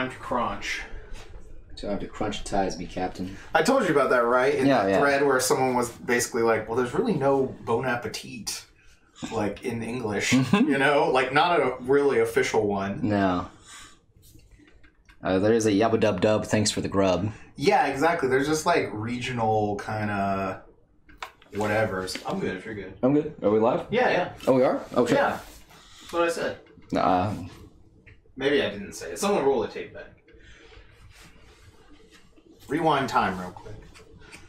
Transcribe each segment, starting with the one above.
Time to crunch. So I have to crunch ties me, Captain. I told you about that, right? In Yeah, that yeah. thread where someone was basically like, "Well, there's really no bon appetit, like in English, Mm-hmm. you know, like not a really official one." No. Uh, there is a yabba dub dub. Thanks for the grub. Yeah, exactly. There's just like regional kind of whatever's. I'm good if you're good. I'm good. Are we live? Yeah, yeah. Oh, we are. Okay. Yeah. That's what I said. Uh, Maybe I didn't say it. Someone roll the tape back. Rewind time real quick.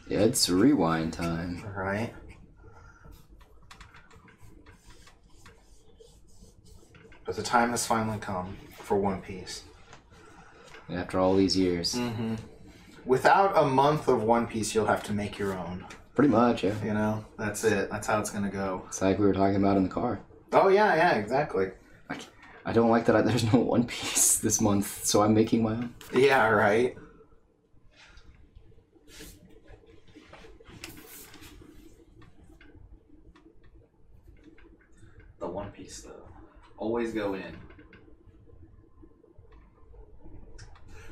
Yeah, it's rewind time. All right. But the time has finally come for One Piece. After all these years, Mm-hmm. Without a month of One Piece, you'll have to make your own. pretty much. Yeah. You know, that's it. That's how it's gonna go. It's like we were talking about in the car. Oh yeah, yeah, exactly. I don't like that I, there's no One Piece this month, so I'm making my own. Yeah, right. The One Piece though. Always go in.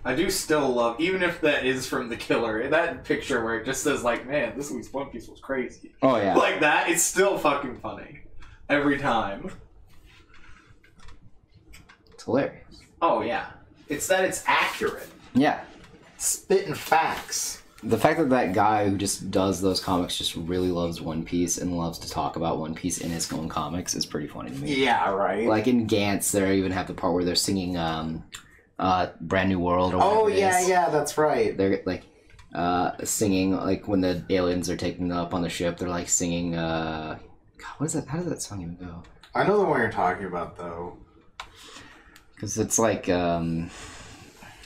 I do still love, even if that is from the killer, that picture where it just says like, "Man, this week's One Piece was crazy." Oh yeah. Like that, it's still fucking funny every time. It's hilarious. Oh yeah, it's that it's accurate. Yeah. Spitting facts. The fact that that guy who just does those comics just really loves One Piece and loves to talk about One Piece in his own comics is pretty funny to me. Yeah, right. Like in Gantz, they even have the part where they're singing um, uh, "Brand New World" or oh whatever it yeah, is. yeah, that's right. They're like uh, singing like when the aliens are taking up on the ship. They're like singing. Uh, God, what is that? How does that song even go? I know the one you're talking about though Because it's like um,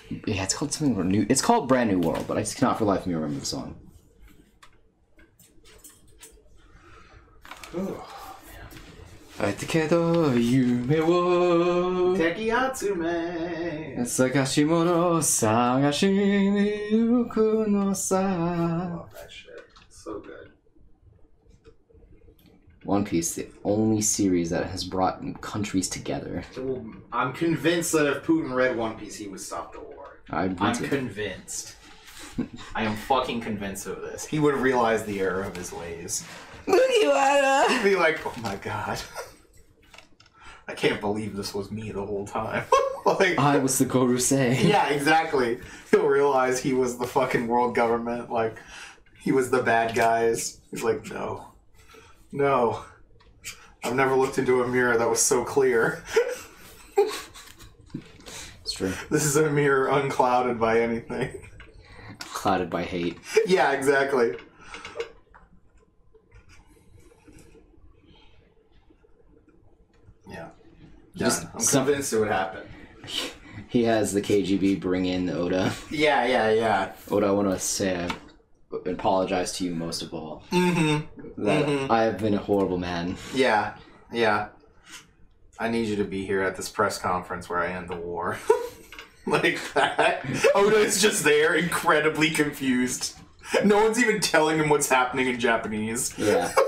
yeah, it's called something new. It's called "Brand New World," but I just cannot for the life of me remember the song. 会ったけど夢を Tekiatsume. 探し物探しに行くのさ Love that shit. So good. One Piece, the only series that has brought countries together. Well, I'm convinced that if Putin read One Piece, he would stop the war. I'd I'm convinced. I am fucking convinced of this. He would realize the error of his ways. Mugiwara! He'd be like, "Oh my god, I can't believe this was me the whole time." like, I was the Gorosei. yeah, exactly. He'll realize he was the fucking world government. Like, he was the bad guys. He's like, no, no. I've never looked into a mirror that was so clear. It's true. This is a mirror unclouded by anything. Clouded by hate. yeah, exactly. Yeah. Just Done. I'm some- convinced it would happen. He has the KGB bring in Oda. Yeah, yeah, yeah. Oda, I want to say, I apologize to you most of all. Mm-hmm. That Mhm. I have been a horrible man. Yeah, yeah. I need you to be here at this press conference where I end the war. like that. Oda is just there, incredibly confused. No one's even telling him what's happening in Japanese. Yeah.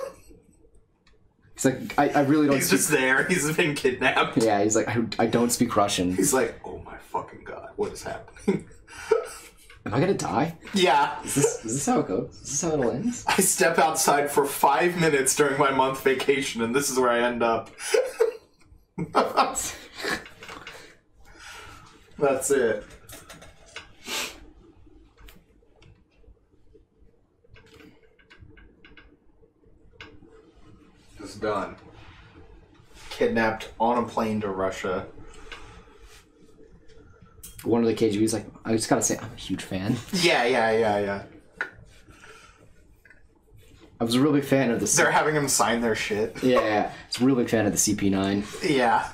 He's like, I, I really don't He's speak. just there. He's been kidnapped. Yeah, he's like, I, I don't speak Russian. He's like, oh my fucking god, what is happening? Am I gonna die? yeah. Is this, is this how it goes? Is this how it all ends? I step outside for five minutes during my month vacation, and this is where I end up. That's it. Just done. Kidnapped on a plane to Russia. One of the KGB's like, I just gotta say, I'm a huge fan. Yeah, yeah, yeah, yeah. I was a real big fan of the. They're having him sign their shit. yeah, yeah, I was a real big fan of the CP9. Yeah.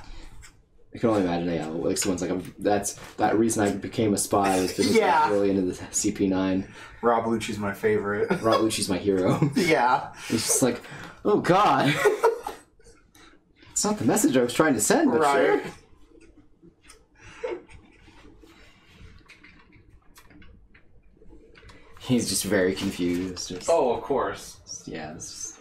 I can only imagine, yeah, like someone's like, I'm, that's that reason I became a spy was because Yeah. I was really into the CP9. Rob Lucci's my favorite. Rob Lucci's my hero. yeah. He's just like, oh god. it's not the message I was trying to send, but Right. sure. He's just very confused. Just, Oh, of course. yeah. It's just...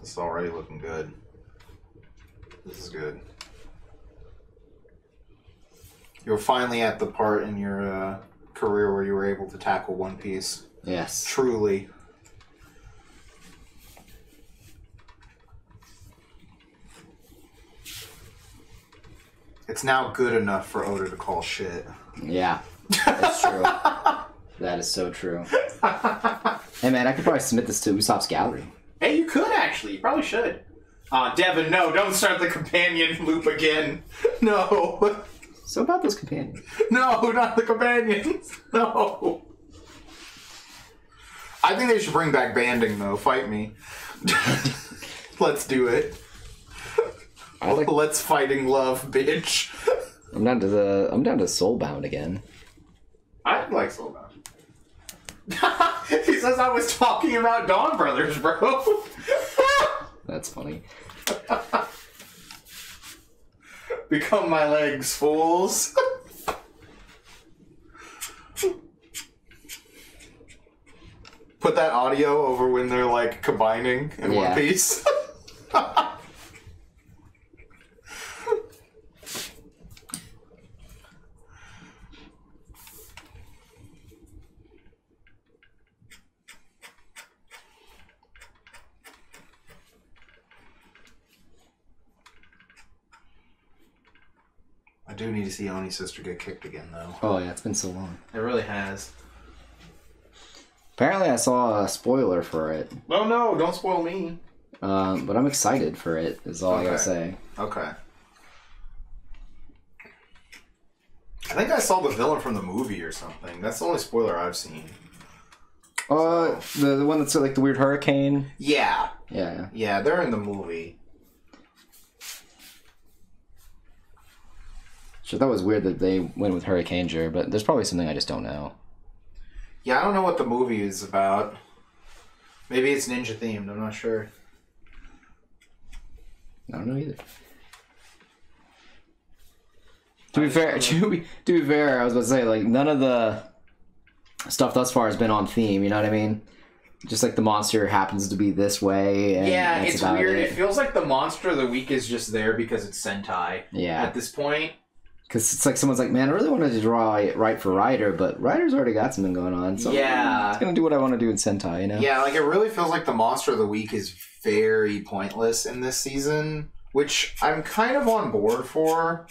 This is already looking good. This is good. You're finally at the part in your uh, career where you were able to tackle One Piece. Yes. Truly. It's now good enough for Oda to call shit. Yeah. That's true. that is so true. Hey man, I could probably submit this to Usopp's gallery. Hey, you could actually. You probably should. Uh, Devin, no, don't start the companion loop again. No. So about those companions. No, not the companions. No. I think they should bring back banding though. Fight me. Let's do it. I like. Let's fighting love, bitch. I'm down to the. I'm down to Soulbound again. I like Soulbound. he says I was talking about Donbrothers, bro. That's funny. Become my legs, fools. Put that audio over when they're like combining in Yeah. one piece. Do need to see Oni's sister get kicked again, though. Oh yeah, it's been so long. It really has. Apparently, I saw a spoiler for it, No, no, don't spoil me. um, but I'm excited for it. Is all I gotta Okay. say. Okay. I think I saw the villain from the movie or something. That's the only spoiler I've seen. Uh, the the one that's like the weird hurricane. Yeah. Yeah, yeah. Yeah, they're in the movie. So that was weird that they went with Hurricaneger, but there's probably something I just don't know. Yeah, I don't know what the movie is about. Maybe it's ninja themed, I'm not sure. I don't know either. To be fair, to be, to be fair, I was about to say like none of the stuff thus far has been on theme. You know what I mean? Just like the monster happens to be this way. And yeah, it's weird. It. It feels like the monster of the week is just there because it's Sentai. Yeah. At this point. Because it's like someone's like, man, I really wanted to draw it right for Rider, but Rider's already got something going on. So Yeah. I'm gonna do what I want to do in Sentai. You know? Yeah, like it really feels like the monster of the week is very pointless in this season, which I'm kind of on board for.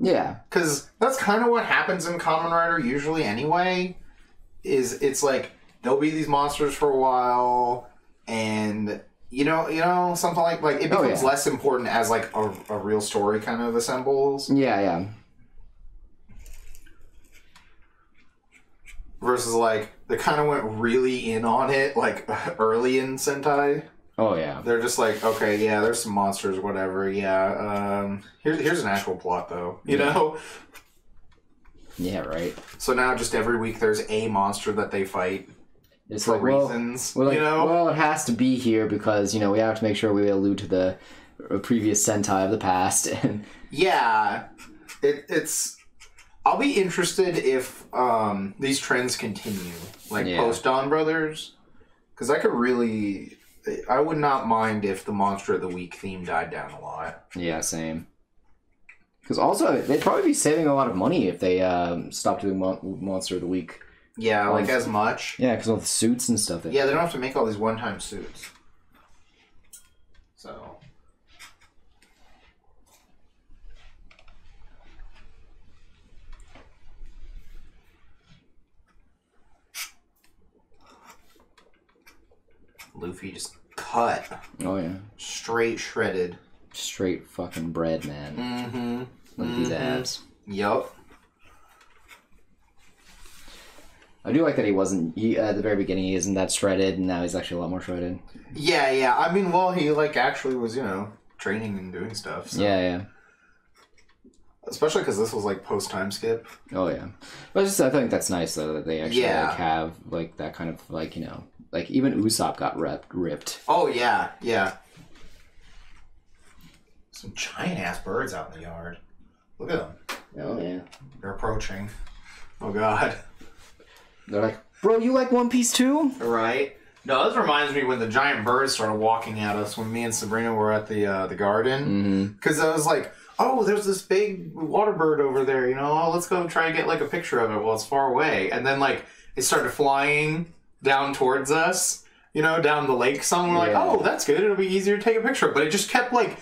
Yeah. because that's kind of what happens in Kamen Rider usually anyway. Is it's like there'll be these monsters for a while, and you know, you know, something like like it Oh, becomes yeah. less important as like a, a real story kind of assembles Yeah. Yeah. Versus like they kind of went really in on it like early in Sentai. Oh yeah. They're just like, okay, yeah, there's some monsters, whatever. Yeah, um, here's here's an actual plot though, you Yeah. know. Yeah. Right. So now just every week there's a monster that they fight. It's for like well, reasons, like, you know. well, it has to be here because you know we have to make sure we allude to the previous Sentai of the past, and yeah, it, it's. I'll be interested if um, these trends continue, like Yeah. post Donbrothers, because I could really. I would not mind if the Monster of the Week theme died down a lot. yeah, same. Because also they'd probably be saving a lot of money if they um, stopped doing Mon- Monster of the Week. Yeah, like as much. Yeah, because all the suits and stuff. They, Yeah, they don't have to make all these one-time suits. So. Luffy just cut, Oh yeah, straight shredded. straight fucking bread, man. Mm-hmm. Look at these abs. Yup. I do like that he wasn't. He, at the very beginning, he isn't that shredded, and now he's actually a lot more shredded. Yeah, yeah. I mean, well, he like actually was, you know, training and doing stuff. So. Yeah, yeah. Especially because this was like post time skip. Oh yeah. But just, I think that's nice though that they actually Yeah. like have like that kind of like you know like even Usopp got rep- ripped. Oh yeah, yeah. Some giant ass birds out in the yard. Look at them. Oh yeah. They're approaching. Oh god. They're like, bro, you like One Piece too? Right. No, this reminds me when the giant birds started walking at us when me and Sabrina were at the uh, the garden. Because I was like, oh, there's this big water bird over there, you know, oh, let's go and try and get like a picture of it while it's far away. And then like it started flying down towards us, you know, down the lake some. We're like, oh, that's good. It'll be easier to take a picture. But it just kept like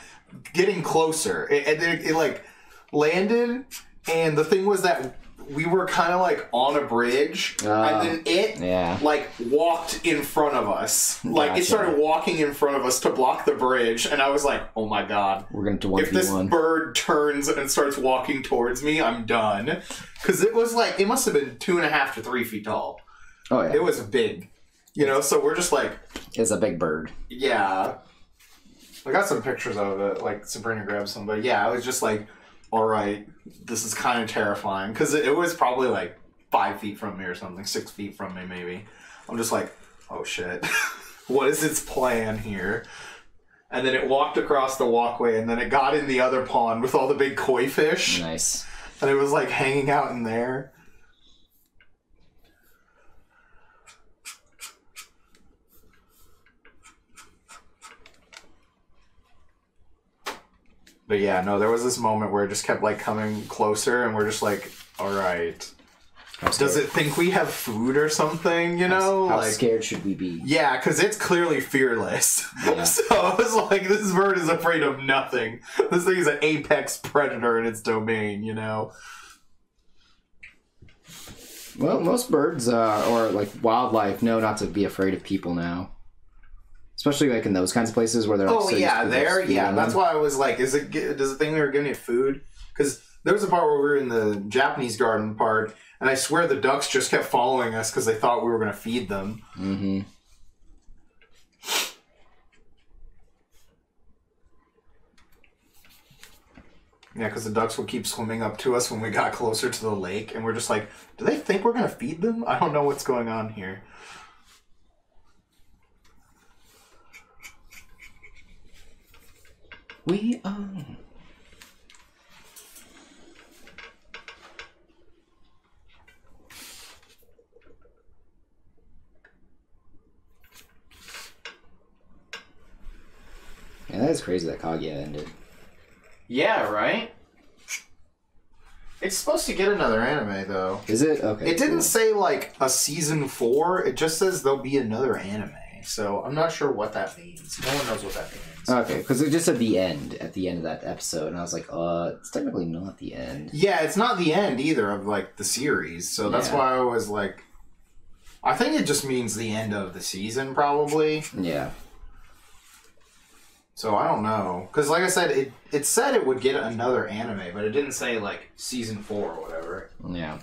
getting closer. It, and it, it like landed, and the thing was that we were kind of like on a bridge, Ah. and then it Yeah. like walked in front of us. Like it started walking in front of us to block the bridge, and I was like, "Oh my god! We're gonna one If this one. bird turns and starts walking towards me, I'm done." Because it was like it must have been two and a half to three feet tall. Oh yeah, It was big, you know. So we're just like, it's a big bird. yeah. I got some pictures of it. Like Sabrina grabbed some, but yeah, I was just like, "All right, this is kind of terrifying." Because it, it was probably like five feet from me or something, six feet from me maybe. I'm just like, "Oh shit, what is its plan here?" And then it walked across the walkway, and then it got in the other pond with all the big koi fish, Nice. and it was like hanging out in there. But yeah, no, there was this moment where it just kept like coming closer, and we're just like, "All right, How does it think we have food or something?" You know, How like scared should we be? yeah, because it's clearly fearless. Yeah. so I was like, this bird is afraid of nothing. This thing is an apex predator in its domain, you know? Well, most birds uh, or like wildlife know not to be afraid of people now. Especially like in those kinds of places where they're like Oh, so yeah, there, yeah. That's why I was like, is it, does it think we were giving it food? Because there was a part where we were in the Japanese garden part, and I swear the ducks just kept following us because they thought we were going to feed them. Mm-hmm. Yeah, because the ducks would keep swimming up to us when we got closer to the lake, and we're just like, do they think we're gonna feed them? I don't know what's going on here. We are. Yeah, that is crazy that Kaguya ended. Yeah, right. It's supposed to get another anime though. Is it okay? It didn't cool. say like a season four. It just says there'll be another anime. So I'm not sure what that means. No one knows what that means. Okay, because it just said the end at the end of that episode, and I was like, uh, it's technically not the end. Yeah, it's not the end either of like the series. So that's Yeah. why I was like, I think it just means the end of the season probably. Yeah. So I don't know, because like I said, it it said it would get another anime, but it didn't say like season four or whatever. Yeah.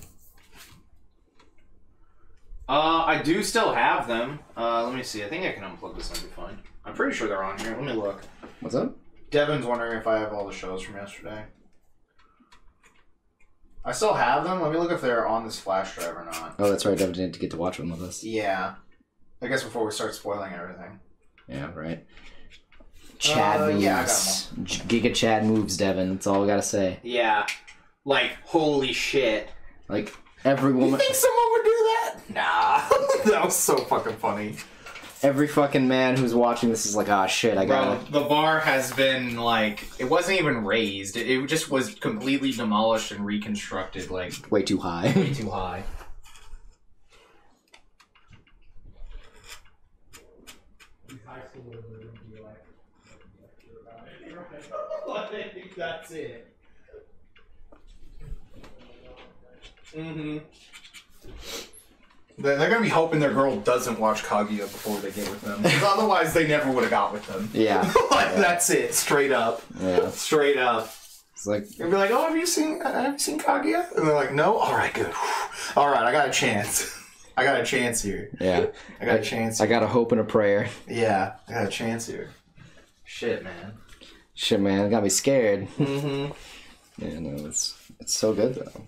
Uh, I do still have them. Uh, let me see. I think I can unplug this and be fine. I'm pretty sure they're on here. Let me look. What's up? Devin's wondering if I have all the shows from yesterday. I still have them. Let me look if they're on this flash drive or not. Oh, that's right. Devin didn't get to watch one with us. Yeah, I guess before we start spoiling everything. Yeah, right. Chad Uh, moves. yeah, I Giga Chad moves, Devin. That's all we gotta say. Yeah. Like, holy shit. Like every You think someone would do that? Nah, that was so fucking funny. Every fucking man who's watching this is like, ah, shit. I gotta. the bar has been, like, it wasn't even raised. It, it just was completely demolished and reconstructed, like, Way too high. way too high. That's it. Mm-hmm. They're, they're gonna be hoping their girl doesn't watch Kaguya before they get with them. 'Cause otherwise, they never would have got with them. yeah. like, that's it, straight up, Yeah. straight up. It's like, They'd be like, "Oh, have you seen have you seen Kaguya?" And they're like, "No." All right, good. All right, I got a chance. I got a chance here. yeah. I got a chance. I got a hope and a prayer. yeah, I got a chance here. Shit, man. Shit, man. Got me scared. Mm-hmm. Yeah, no, it's it's so good though.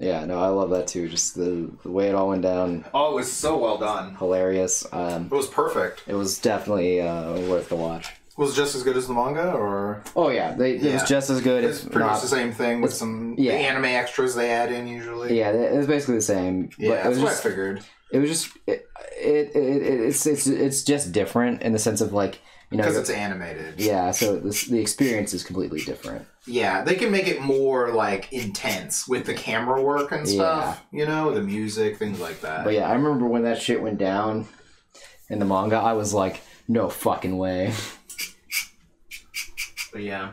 Yeah, no, I love that too. Just the, the way it all went down, Oh, it was so well done. hilarious. Um, It was perfect. it was definitely uh, worth the watch. Was it just as good as the manga, or Oh yeah, they, it was just as good. it's If pretty much the same thing with some yeah. the anime extras they add in usually? yeah, it was basically the same. yeah, but it that's was what just, I figured. it was just it, it, it it's it's it's just different in the sense of like you know Because it's animated. yeah so this, the experience is completely different Yeah, they can make it more like intense with the camera work and stuff. You know, the music, things like that. but yeah i remember when that shit went down in the manga i was like no fucking way But yeah.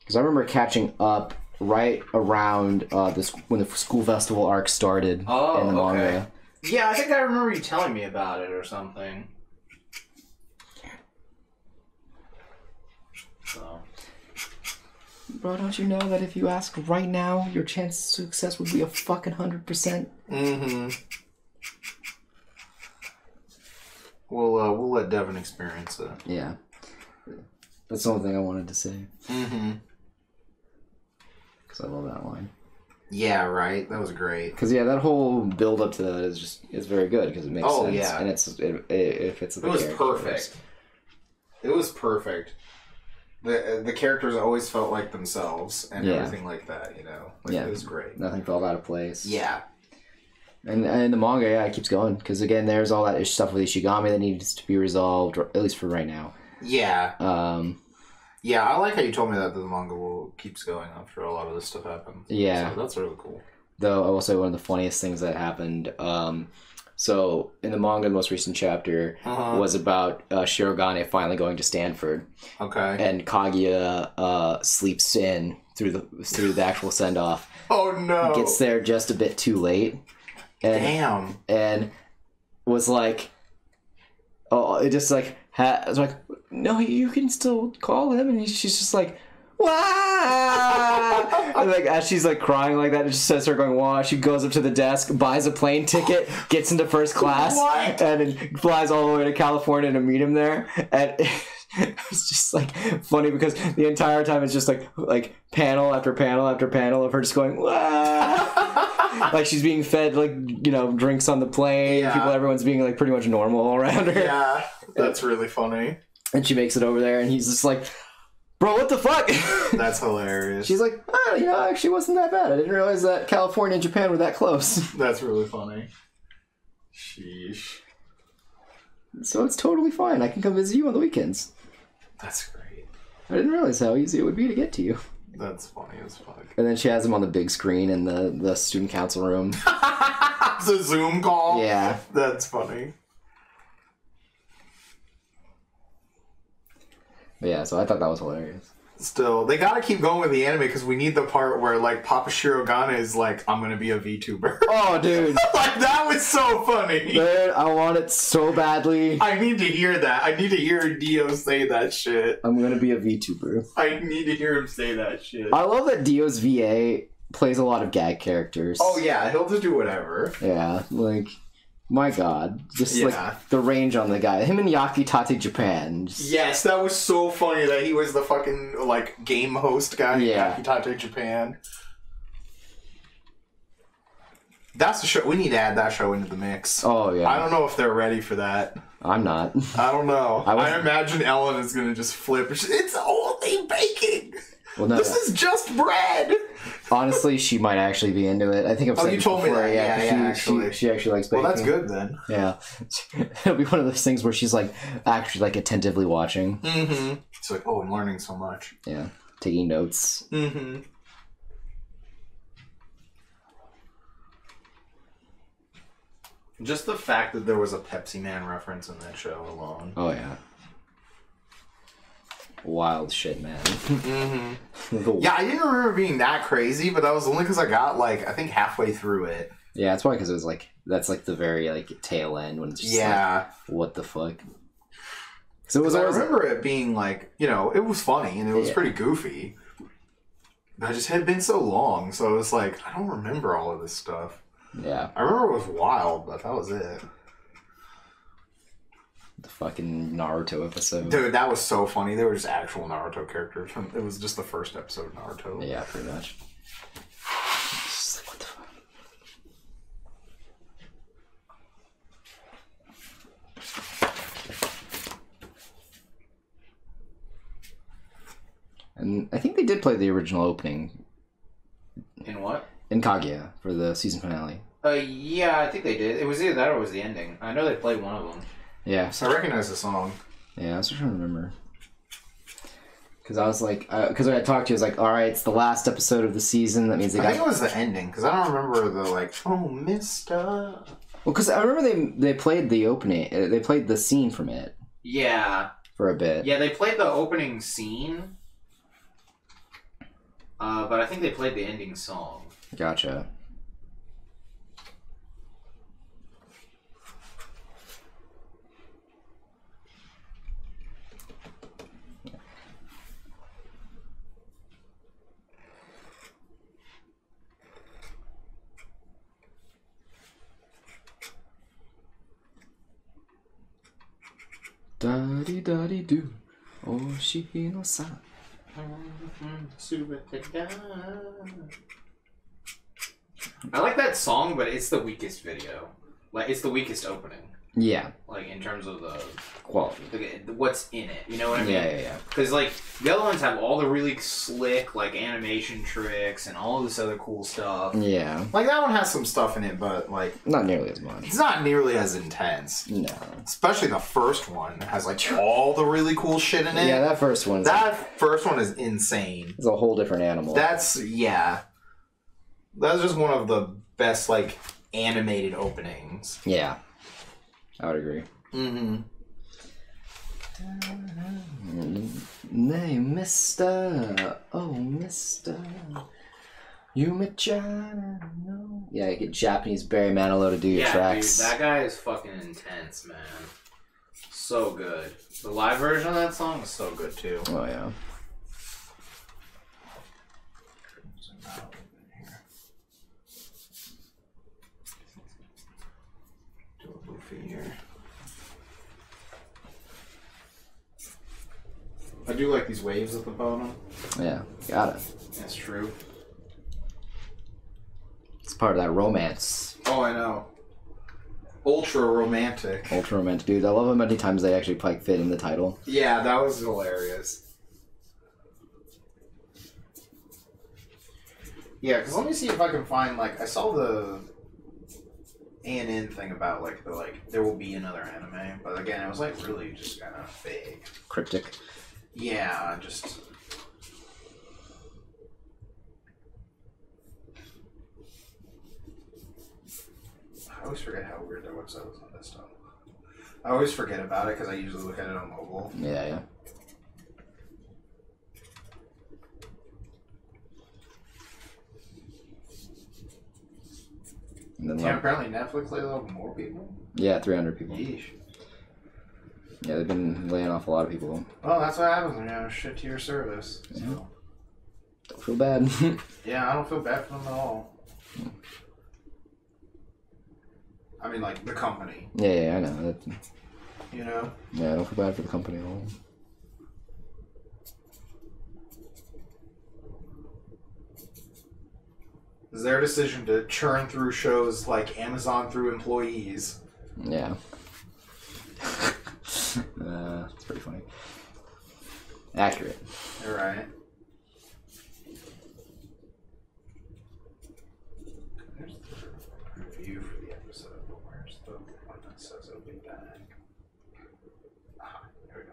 because i remember catching up right around uh this when the school festival arc started Oh, in the okay. manga Yeah, I think I remember you telling me about it or something. Bro don't you know that if you ask right now your chance of success would be a fucking 100% Mm-hmm. We'll uh, we'll let Devin experience it. yeah that's the only thing i wanted to say Mm-hmm. because i love that line Yeah, right. That was great. Because yeah, that whole build up to that is just is very good because it makes Oh, sense yeah. and it's it, it, it fits. with It was characters. perfect. It was perfect. The the characters always felt like themselves and Yeah. everything like that. You know, like, Yeah. it was great. Nothing felt out of place. Yeah. and and the manga yeah it keeps going because again there's all that stuff with Ishigami that needs to be resolved or at least for right now. Yeah. Um, Yeah, I like how you told me that the manga will keeps going after a lot of this stuff happens. Yeah. so that's really cool. though I will say one of the funniest things that happened. Um, so in the manga, the most recent chapter Uh-huh. was about uh, Shirogane finally going to Stanford, Okay. and Kaguya uh, sleeps in through the through the actual send off. oh no! Gets there just a bit too late, and Damn. and was like, oh, it just like ha- was like, no, you can still call him, and she's just like, wow, and like as she's like crying like that, it just says her going wow. She goes up to the desk, buys a plane ticket, gets into first class, What? and then flies all the way to California to meet him there, and. It's just like funny because the entire time it's just like like panel after panel after panel of her just going wow like she's being fed like you know drinks on the plane Yeah. people everyone's being like pretty much normal around her yeah, that's really funny. and she makes it over there and he's just like bro what the fuck That's hilarious. she's like oh, you know actually wasn't that bad i didn't realize that california and japan were that close That's really funny. Sheesh. so it's totally fine i can come visit you on the weekends That's great. i didn't realize how easy it would be to get to you That's funny as fuck. and then she has him on the big screen in the the student council room it's a Zoom call. yeah That's funny. But yeah so i thought that was hilarious Still, they gotta keep going with the anime because we need the part where like Papa Shirogane is like, "I'm gonna be a VTuber." oh dude like that was so funny. dude i want it so badly I need to hear that. I need to hear Dio say that shit. i'm gonna be a vtuber I need to hear him say that shit. I love that Dio's VA plays a lot of gag characters. oh yeah, he'll just do whatever. yeah, like my god, just Yeah. like the range on the guy. Him and Yakitate Japan. just- Yes, that was so funny that he was the fucking like game host guy Yeah. in Yakitate Japan. That's the show. We need to add that show into the mix. Oh yeah, I don't know if they're ready for that. I'm not. I don't know. I I, imagine Ellen is gonna just flip. It's only baking. Well, no, This is just bread. honestly, she might actually be into it. I think I've Oh, said you it told me before, that. Yeah, Yeah, 'cause yeah, she, actually. she, she actually likes Well, that's good then. Yeah, it'll be one of those things where she's like actually like attentively watching. Mm-hmm. It's like, oh, I'm learning so much. Yeah, taking notes. Mm-hmm. Just the fact that there was a Pepsiman reference in that show alone. Oh yeah. Wild shit, man. Mm-hmm. Yeah, I didn't remember being that crazy, but that was only because I got like I think halfway through it. Yeah, it's why because it was like that's like the very like tail end when it's just like, yeah, what the fuck. So it was because I always remember it being like you know it was funny and it was Yeah. pretty goofy. It just had been so long, so it was like I don't remember all of this stuff. yeah I remember it was wild, but that was it. The fucking Naruto episode. Dude, that was so funny. They were just actual Naruto characters. From it was just the first episode of Naruto. Yeah, pretty much. Like, what the fuck? And I think they did play the original opening In what? in Kaguya for the season finale. Uh, yeah, I think they did. It was either that or it was the ending. I know they played one of them. Yeah, So I recognize the song. yeah, I was trying to remember. Because I was like, because when I talked to you, I was like, all right, it's the last episode of the season. That means they I got. think it was the ending because I don't remember the like, oh, Mister. Well, because I remember they they played the opening. uh, They played the scene from it Yeah, for a bit. yeah, they played the opening scene. Uh, but I think they played the ending song. Gotcha. Do, oshi no sa. I like that song, but it's the weakest video. Like, it's the weakest opening. Yeah, Like, in terms of the, quality. the what's in it. You know what I mean? Yeah, yeah, yeah. Because like the other ones have all the really slick like animation tricks and all this other cool stuff. Yeah, Like that one has some stuff in it, but like not nearly as much. it's not nearly as intense. No. Especially the first one has like all the really cool shit in it. Yeah, that first one's that first one is insane. It's a whole different animal. That's yeah. That's just one of the best like animated openings. yeah, I would agree. Mm-hmm. Nay, Mister. Oh, Mister. You met No. Yeah, you get Japanese Barry Manilow to do your yeah, tracks. dude, that guy is fucking intense, man. So good. The live version of that song is so good too. oh yeah. Do a Luffy here. I do like these waves at the bottom. Yeah, got it. That's true. It's part of that romance. Oh, I know. Ultra romantic. Ultra romantic, dude. I love how many times they actually like fit in the title. Yeah, that was hilarious. Yeah, because let me see if I can find like I saw the ANN thing about like the like there will be another anime, but again it was like really just kind of vague. Cryptic. Yeah, I just I always forget how weird their website was on desktop. I always forget about it because I usually look at it on mobile. Yeah, yeah. And then, Yeah, like, apparently Netflix off more people. yeah, 300 people. Yeesh. Yeah, they've been laying off a lot of people. Well, that's what happens when you have shit tier service. So, Yeah. Don't feel bad. yeah, I don't feel bad for them at all. I mean, like the company, yeah, yeah, I know. That, you know. yeah, I don't feel bad for the company at all. It's their decision to churn through shows like Amazon through employees. Yeah. Uh, it's pretty funny. Accurate. All right. There's the review for the episode, where's the one that says it'll be back? Ah, we go.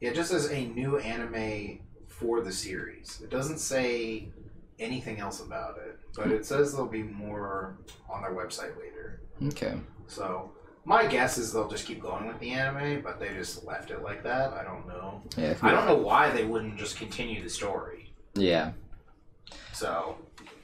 Yeah, it just says a new anime for the series. It doesn't say anything else about it, but it says there'll be more on their website later. Okay. So my guess is they'll just keep going with the anime, but they just left it like that. I don't know. Yeah. I don't know why they wouldn't just continue the story. Yeah. So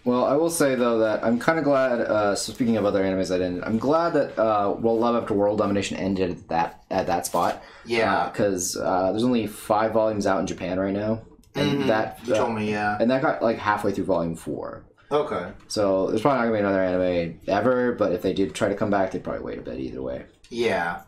Well, I will say though that I'm kind of glad. Uh, so speaking of other animes that ended, I'm glad that uh, World Love After World Domination ended at that at that spot. yeah, because uh, there's only five volumes out in Japan right now, and Mhm. that you told me, yeah. and that got like halfway through volume four. Okay. So there's probably not gonna be another anime ever. But if they did try to come back, they'd probably wait a bit either way. Yeah.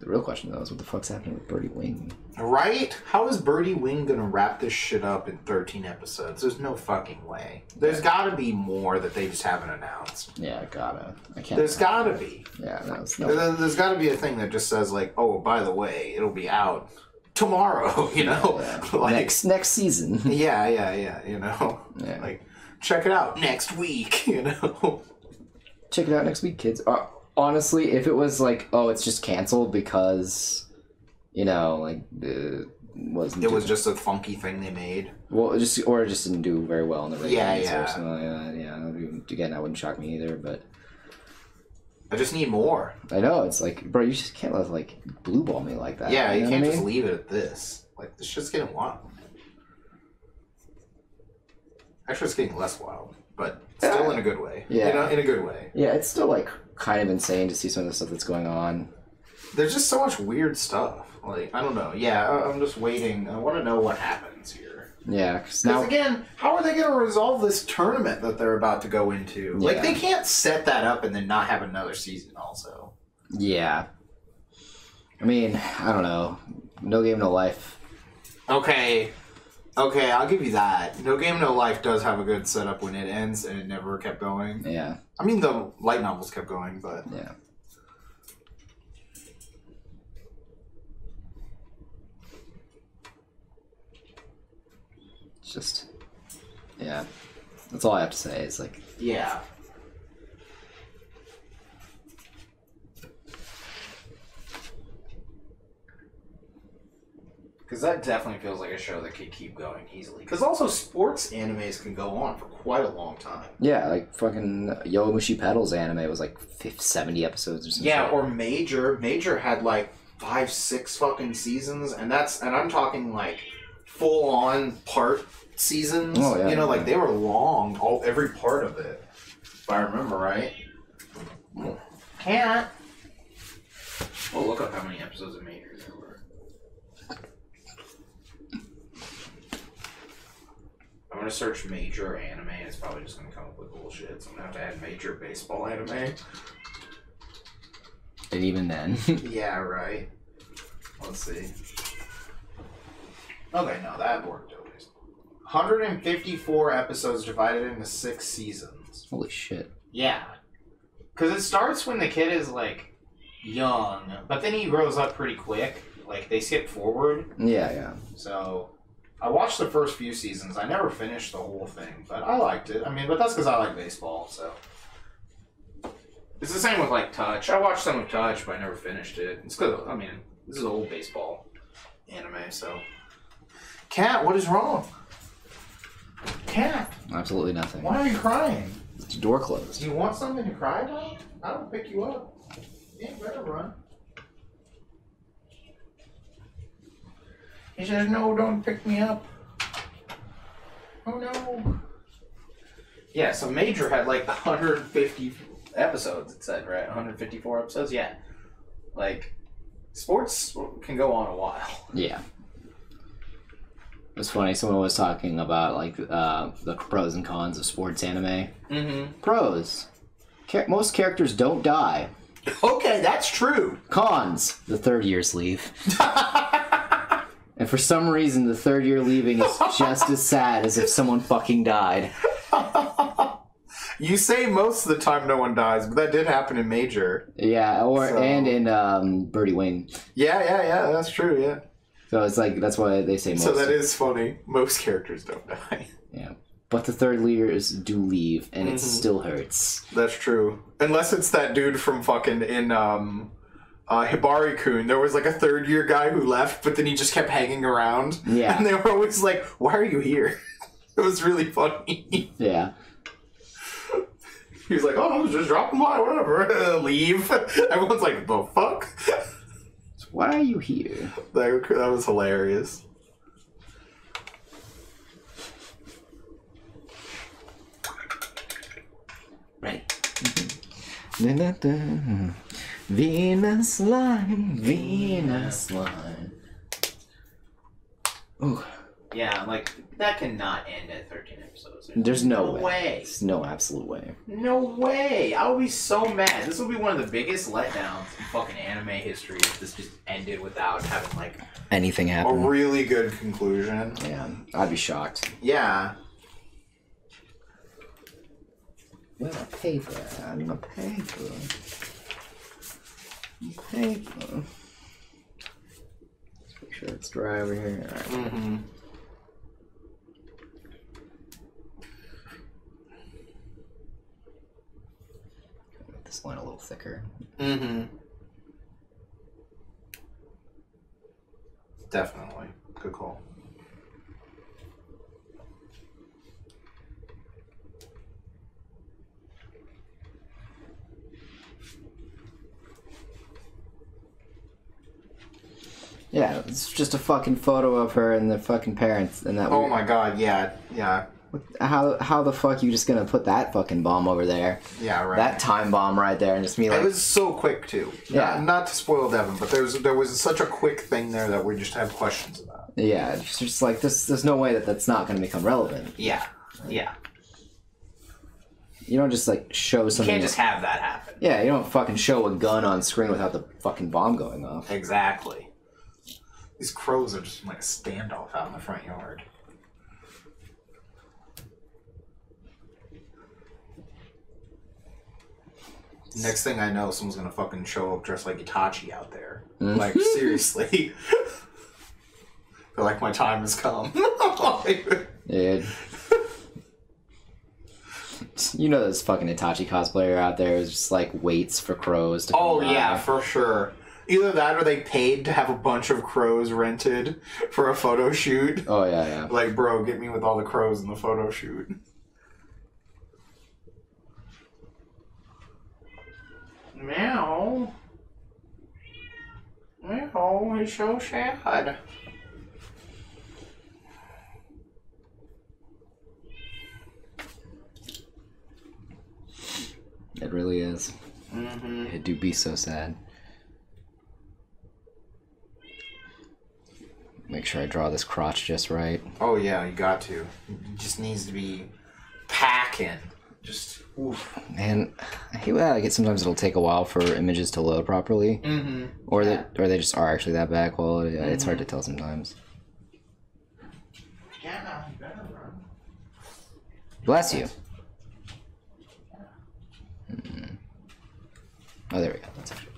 The real question though is what the fuck's happening with Birdie Wing? Right? How is Birdie Wing gonna wrap this shit up in 13 episodes? There's no fucking way. There's gotta be more that they just haven't announced. Yeah, gotta. I can't. There's gotta be. Yeah, no, no. There's gotta be a thing that just says, like, oh, by the way, it'll be out tomorrow, you know? like, next next season. yeah, yeah, yeah, you know? Yeah. Like, check it out next week, you know? Check it out next week, kids. Uh, honestly, if it was like, oh, it's just canceled because, you know, like uh, wasn't It was just a funky thing they made. well, just or it just didn't do very well in the ratings Yeah, or yeah. something like that. Yeah, again, that wouldn't shock me either. But I just need more. I know it's like, bro, you just can't let like blue ball me like that. Yeah, you, know can't I just mean? leave it at this. Like, this shit's getting wild. Actually, it's getting less wild, but still in a good way. Yeah. You know, in a good way. Yeah, it's still like kind of insane to see some of the stuff that's going on. There's just so much weird stuff. Like, I don't know. Yeah, I- I'm just waiting. I want to know what happens here. Yeah, because Because now again, how are they going to resolve this tournament that they're about to go into? Like, Yeah. they can't set that up and then not have another season. Also, yeah. I mean, I don't know. No game, no life. okay, okay, I'll give you that. No Game No Life does have a good setup when it ends, and it never kept going. Yeah, I mean, the light novels kept going, but yeah. Just, yeah. That's all I have to say. Is like, yeah. Because that definitely feels like a show that could keep going easily. Because also, sports animes can go on for quite a long time. yeah, like fucking Yowamushi Pedals anime was like 50, 70 episodes or something. Yeah, or Major. Major had like five, six fucking seasons, and that's and I'm talking like full on part seasons. Oh, yeah, you know, like they were long, all every part of it. If I remember right. Can't. Well, look up how many episodes of Major there were. I'm gonna search major anime, and it's probably just gonna come up with bullshit. So I'm gonna have to add major baseball anime. And even then, Yeah, right. Let's see. Okay, no, that worked at least. 154 episodes divided into six seasons. holy shit. Yeah. Because it starts when the kid is, like, young, but then he grows up pretty quick. Like, they skip forward. Yeah, yeah. So, I watched the first few seasons. I never finished the whole thing, but I liked it. I mean, but that's because I like baseball, so. It's the same with like Touch. I watched some of Touch, but I never finished it. It's because I mean, this is old baseball anime, so. Cat, what is wrong? Cat, Absolutely nothing. why are you crying? The door closed. Do you want something to cry about? I will pick you up. You ain't better run. He says, no, don't pick me up. Oh no. Yeah, so Major had like 150 episodes, it said, right? 154 episodes? Yeah. Like, sports can go on a while. Yeah. It was funny. Someone was talking about like uh, the pros and cons of sports anime. Mm Pros: Char- most characters don't die. Okay, that's true. Cons: the third years leave. and for some reason, the third year leaving is just as sad as if someone fucking died. You say most of the time no one dies, but that did happen in Major. Yeah, or So- and in um, Birdie Wing. Yeah, yeah, yeah, that's true, yeah. So it's like that's why they say most. So that is funny. Most characters don't die. yeah. But the third years do leave, and it Mhm. still hurts. That's true. Unless it's that dude from fucking in um uh, Hibari Kun. There was like a third year guy who left, but then he just kept hanging around. Yeah. And they were always like, Why are you here? it was really funny. Yeah. he was like, Oh, I was just dropping by, whatever. Leave. Everyone's like, The fuck? Why are you here? that, that was hilarious. Right. Mm-hmm. Venus line, Venus line. Ooh. Yeah, like that cannot end at 13 episodes. There's no, way. way. There's no absolute way. No way! I would be so mad. This will be one of the biggest letdowns in fucking anime history if this just ended without having like. Anything happen. A really good conclusion. yeah, I'd be shocked. Yeah. Well, paper. I'm a paper. Paper. Let's make sure it's dry over here. All right. Mm-hmm. This line a little thicker. Mm-hmm. Definitely. Good call. Yeah, it's just a fucking photo of her and the fucking parents and that. Oh weird- my god, yeah, yeah, How how the fuck you just gonna put that fucking bomb over there? yeah, right. That time bomb right there, and just me like, it was so quick too. Yeah. Not, not to spoil Devin, but there was there was such a quick thing there that we just have questions about. yeah, it's just like this. There's no way that that's not gonna become relevant. Yeah, yeah. You don't just like show You something. can't just have that happen. yeah, you don't fucking show a gun on screen without the fucking bomb going off. Exactly. These crows are just like a standoff out in the front yard. Next thing I know, someone's gonna fucking show up dressed like Itachi out there. Mm. Like seriously. Like my time has come. Dude. You know this fucking Itachi cosplayer out there is just like waits for crows to come oh by. yeah, for sure. Either that or they paid to have a bunch of crows rented for a photo shoot. Oh yeah, yeah. Like, bro, get me with all the crows in the photo shoot. Meow. Meow, he's so sad. It really is. Mm-hmm. It do be so sad. Make sure I draw this crotch just right. Oh yeah, you got to. It just needs to be packing. Just oof. Man, I hate that. Like it sometimes it'll take a while for images to load properly, Mm-hmm. or that, or they just are actually that bad quality. It's hard to tell sometimes. Yeah, you better run. Bless you. Mm. Oh, there we go. That's actually.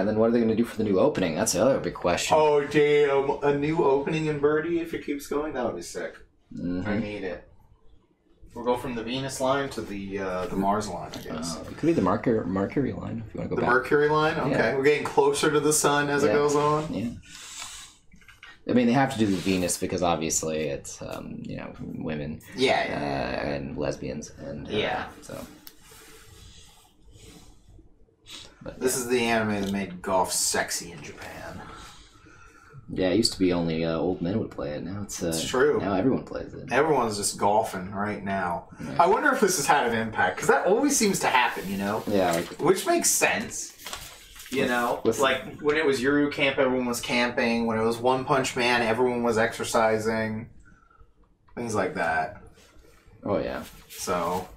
Yeah, and then what are they going to do for the new opening? That's the other big question. Oh damn! A new opening in Birdie if it keeps going, that would be sick. Mhm. I need it. We'll go from the Venus line to the uh, the Mars line, I guess. Uh, it could be the Mercury, Mercury line if you want to go the back. Mercury line. Okay, Yeah. we're getting closer to the sun as it goes on. Yeah. I mean, they have to do the Venus because obviously it's um, you know women uh, Yeah, yeah, and lesbians and uh, Yeah. So. But This is the anime that made golf sexy in Japan. yeah, it used to be only uh, old men would play it. Now it's uh, It's true. Now everyone plays it. Everyone's just golfing right now. Yeah. I wonder if this has had an impact because that always seems to happen, you know, Yeah, like, which makes sense. You know, With- like when it was Yuru Camp, everyone was camping. When it was One Punch Man, everyone was exercising. Things like that. oh yeah, So,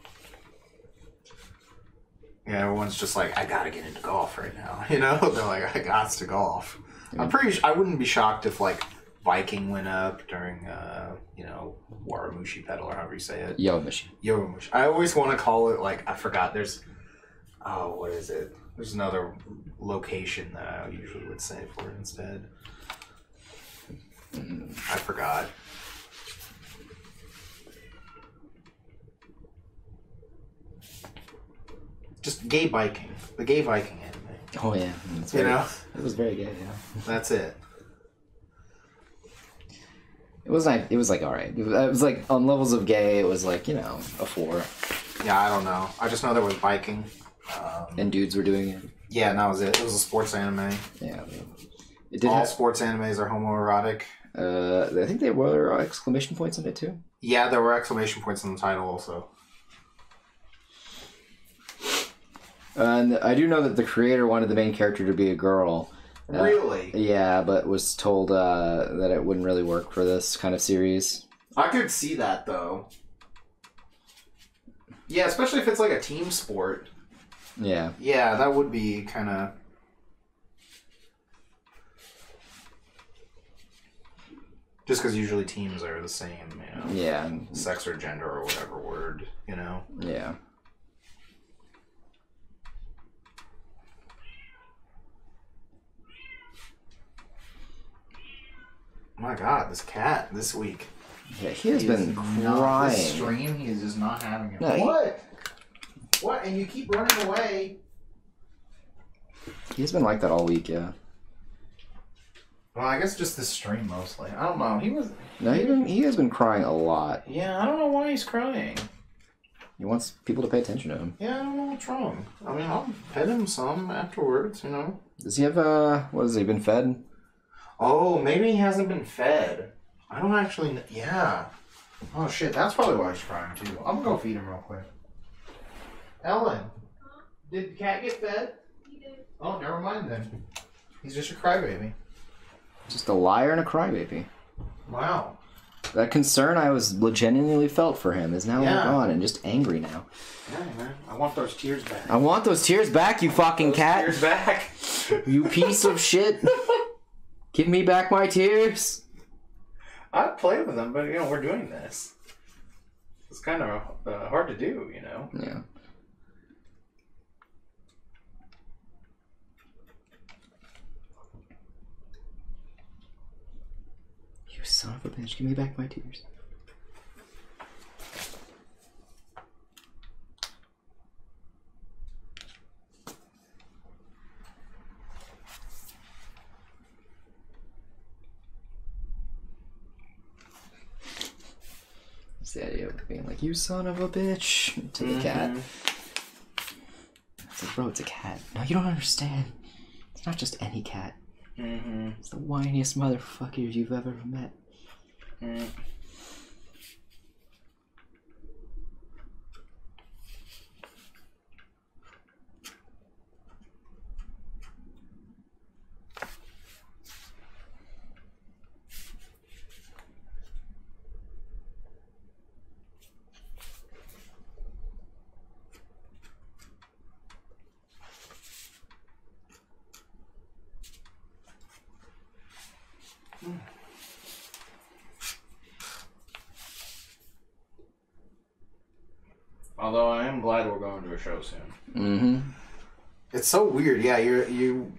yeah, everyone's just like, I gotta get into golf right now. You know, they're like, I got to golf. I'm pretty. Sh- I wouldn't be shocked if like Viking went up during, uh, you know, Waramushi pedal or however you say it. yo machine. Yoramushi. I always want to call it like I forgot. There's, oh, what is it? There's another location that I usually would say for it instead. I forgot. Just gay biking. The gay Viking anime. Oh yeah, That's You very- know? it was very gay. Yeah, That's it. it was like it was like all right. It was, it was like on levels of gay, it was like you know a four, Yeah, I don't know. I just know there was biking. Um, and dudes were doing it. yeah, and that was it. It was a sports anime. Yeah, it did All have sports animes are homoerotic, Uh, I think there were exclamation points in it too. Yeah, there were exclamation points in the title also. And I do know that the creator wanted the main character to be a girl. Uh, Really? Yeah, but was told uh, that it wouldn't really work for this kind of series. I could see that though. Yeah, especially if it's like a team sport. Yeah. Yeah, that would be kind of. Just because usually teams are the same, you know, Yeah. sex or gender or whatever word, you know. Yeah. My God, this cat this week. Yeah, he has He been Not, this crying. stream, he is just not having it. No, he- what? What? And you keep running away. He's been like that all week. Yeah. Well, I guess just this stream mostly. I don't know. He was. No, he been, he has been crying a lot. Yeah, I don't know why he's crying. He wants people to pay attention to him. Yeah, I don't know what's wrong. I mean, I'll pet him some afterwards, you know. Does he have uh? What has he been fed? Oh, maybe he hasn't been fed. I don't actually. Kn- yeah. Oh shit, that's probably why he's crying too. I'm gonna go feed him real quick. Ellen, did the cat get fed? He did. Oh, never mind then. He's just a crybaby. Just a liar and a crybaby. Wow. That concern I was genuinely felt for him is now Yeah. gone and just angry now. Yeah, man. I want those tears back. I want those tears back, you fucking cat. Tears back. You piece of shit. Give me back my tears. I'd play with them, but you know we're doing this. It's kind of uh, hard to do, you know. Yeah. You son of a bitch, give me back my tears. It's the idea of being like, you son of a bitch, to the cat. It's like, bro, it's a cat. No, you don't understand. It's not just any cat. Mm-hmm. It's the whiniest motherfuckers you've ever met. Mm. Although I am glad we're going to a show soon. Mm-hmm. It's so weird. Yeah, you're you.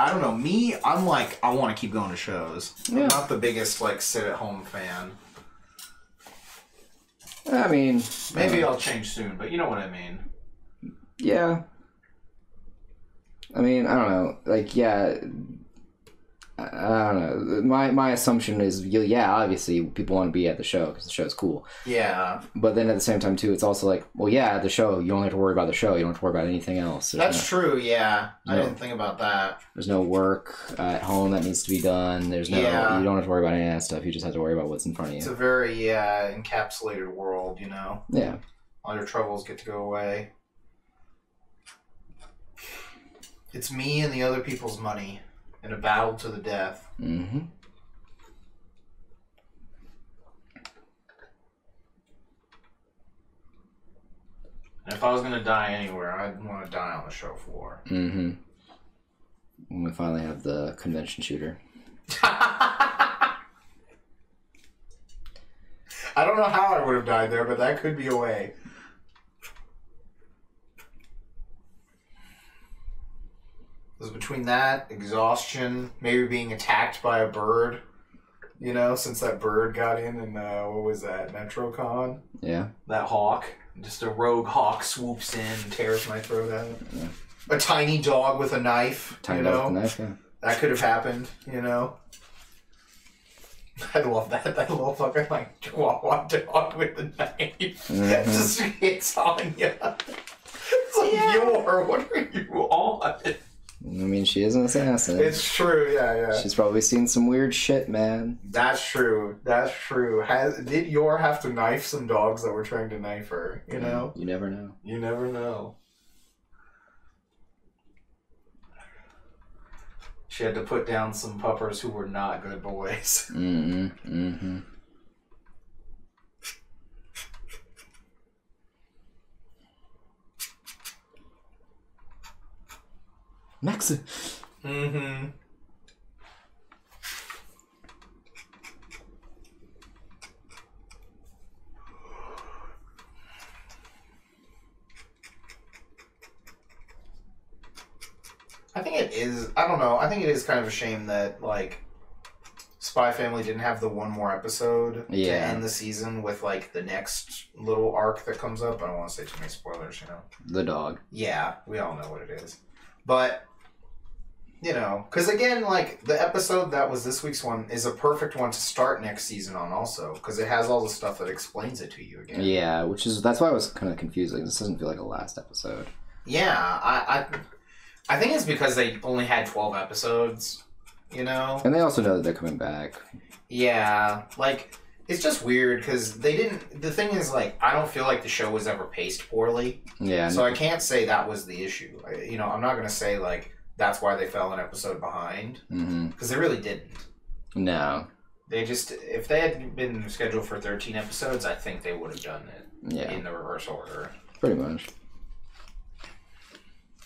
I don't know. Me, I'm like I want to keep going to shows. Yeah. I'm not the biggest like sit at home fan. I mean, Maybe I'll change soon, but you know what I mean. yeah. I mean, I don't know. Like, yeah. I, don't know. My my assumption is, yeah, obviously people want to be at the show because the show's cool. Yeah, But then at the same time too, it's also like, well, yeah, at the show you only have to worry about the show. You don't have to worry about anything else. There's that's true. Yeah, I No. didn't think about that. There's no work uh, at home that needs to be done. There's no. Yeah. You don't have to worry about any of that stuff. You just have to worry about what's in front of you. It's a very uh, encapsulated world, you know. Yeah. All your troubles get to go away. It's me and the other people's money in a battle to the death. Mm-hmm. And if I was gonna die anywhere, I'd want to die on the show floor. Mm-hmm. When we finally have the convention shooter. I don't know how I would have died there, but that could be a way. It was between that, exhaustion, maybe being attacked by a bird. You know, since that bird got in and uh, what was that, MetroCon? Yeah. That hawk. Just a rogue hawk swoops in and tears my throat out. Yeah. A tiny dog with a knife. Tiny you dog know? with the knife. Yeah. That could have happened, you know. I love that. That little fucking like chihuahua dog with the knife Mhm. just hits on you. It's like, you're, what are you on? Mean, she is an assassin. It's true. Yeah, yeah. She's probably seen some weird shit, man. That's true. That's true. Has did Yor have to knife some dogs that were trying to knife her? You know, You never know. you never know. She had to put down some puppers who were not good boys. Mm-hmm. Mm-hmm. Max. Mm-hmm. I think it is. I don't know. I think it is kind of a shame that like Spy Family didn't have the one more episode to end the season with like the next little arc that comes up. I don't want to say too many spoilers, you know. The dog. Yeah, we all know what it is. But, you know, because again, like, the episode that was this week's one is a perfect one to start next season on, also, because it has all the stuff that explains it to you again. Yeah, which is that's why I was kind of confused. Like this doesn't feel like a last episode. Yeah, I, I, I think it's because they only had 12 episodes, you know? And they also know that they're coming back. Yeah, like, it's just weird because they didn't. The thing is, like, I don't feel like the show was ever paced poorly. Yeah. So I can't say that was the issue. I, you know, I'm not going to say, like, that's why they fell an episode behind. Because they really didn't. No. They just, if they had been scheduled for 13 episodes, I think they would have done it Yeah. in the reverse order. Pretty much.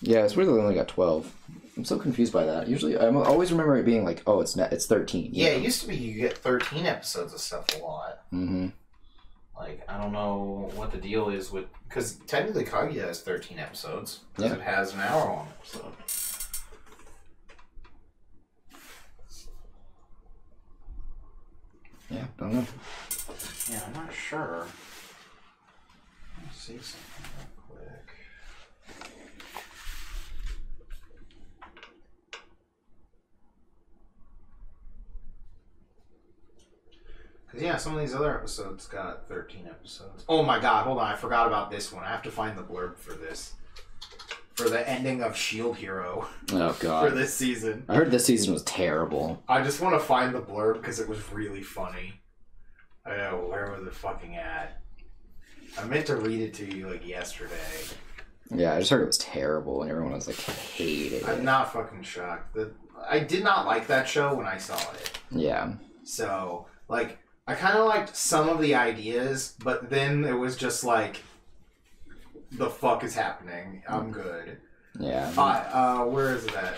Yeah, it's weird that they only got twelve. I'm so confused by that. Usually, I always remember it being like, "Oh, it's net, it's 13. Yeah, it used to be you get 13 episodes of stuff a lot. Mm-hmm. Like, I don't know what the deal is with. Because technically, Kaguya has 13 episodes. Because Yeah. it has an hour long episode. Yeah, don't know. Yeah, I'm not sure. Let's see something real quick. Cause yeah, some of these other episodes got 13 episodes. Oh my god, hold on, I forgot about this one. I have to find the blurb for this. For the ending of Shield Hero Oh god. for this season. I heard this season was terrible. I just want to find the blurb because it was really funny. I know where was it fucking at? I meant to read it to you like yesterday. Yeah, I just heard it was terrible, and everyone was like hated it. I'm not fucking shocked. The, I did not like that show when I saw it. Yeah. So like I kind of liked some of the ideas, but then it was just like, the fuck is happening? I'm good. Yeah. Uh, uh, where is that?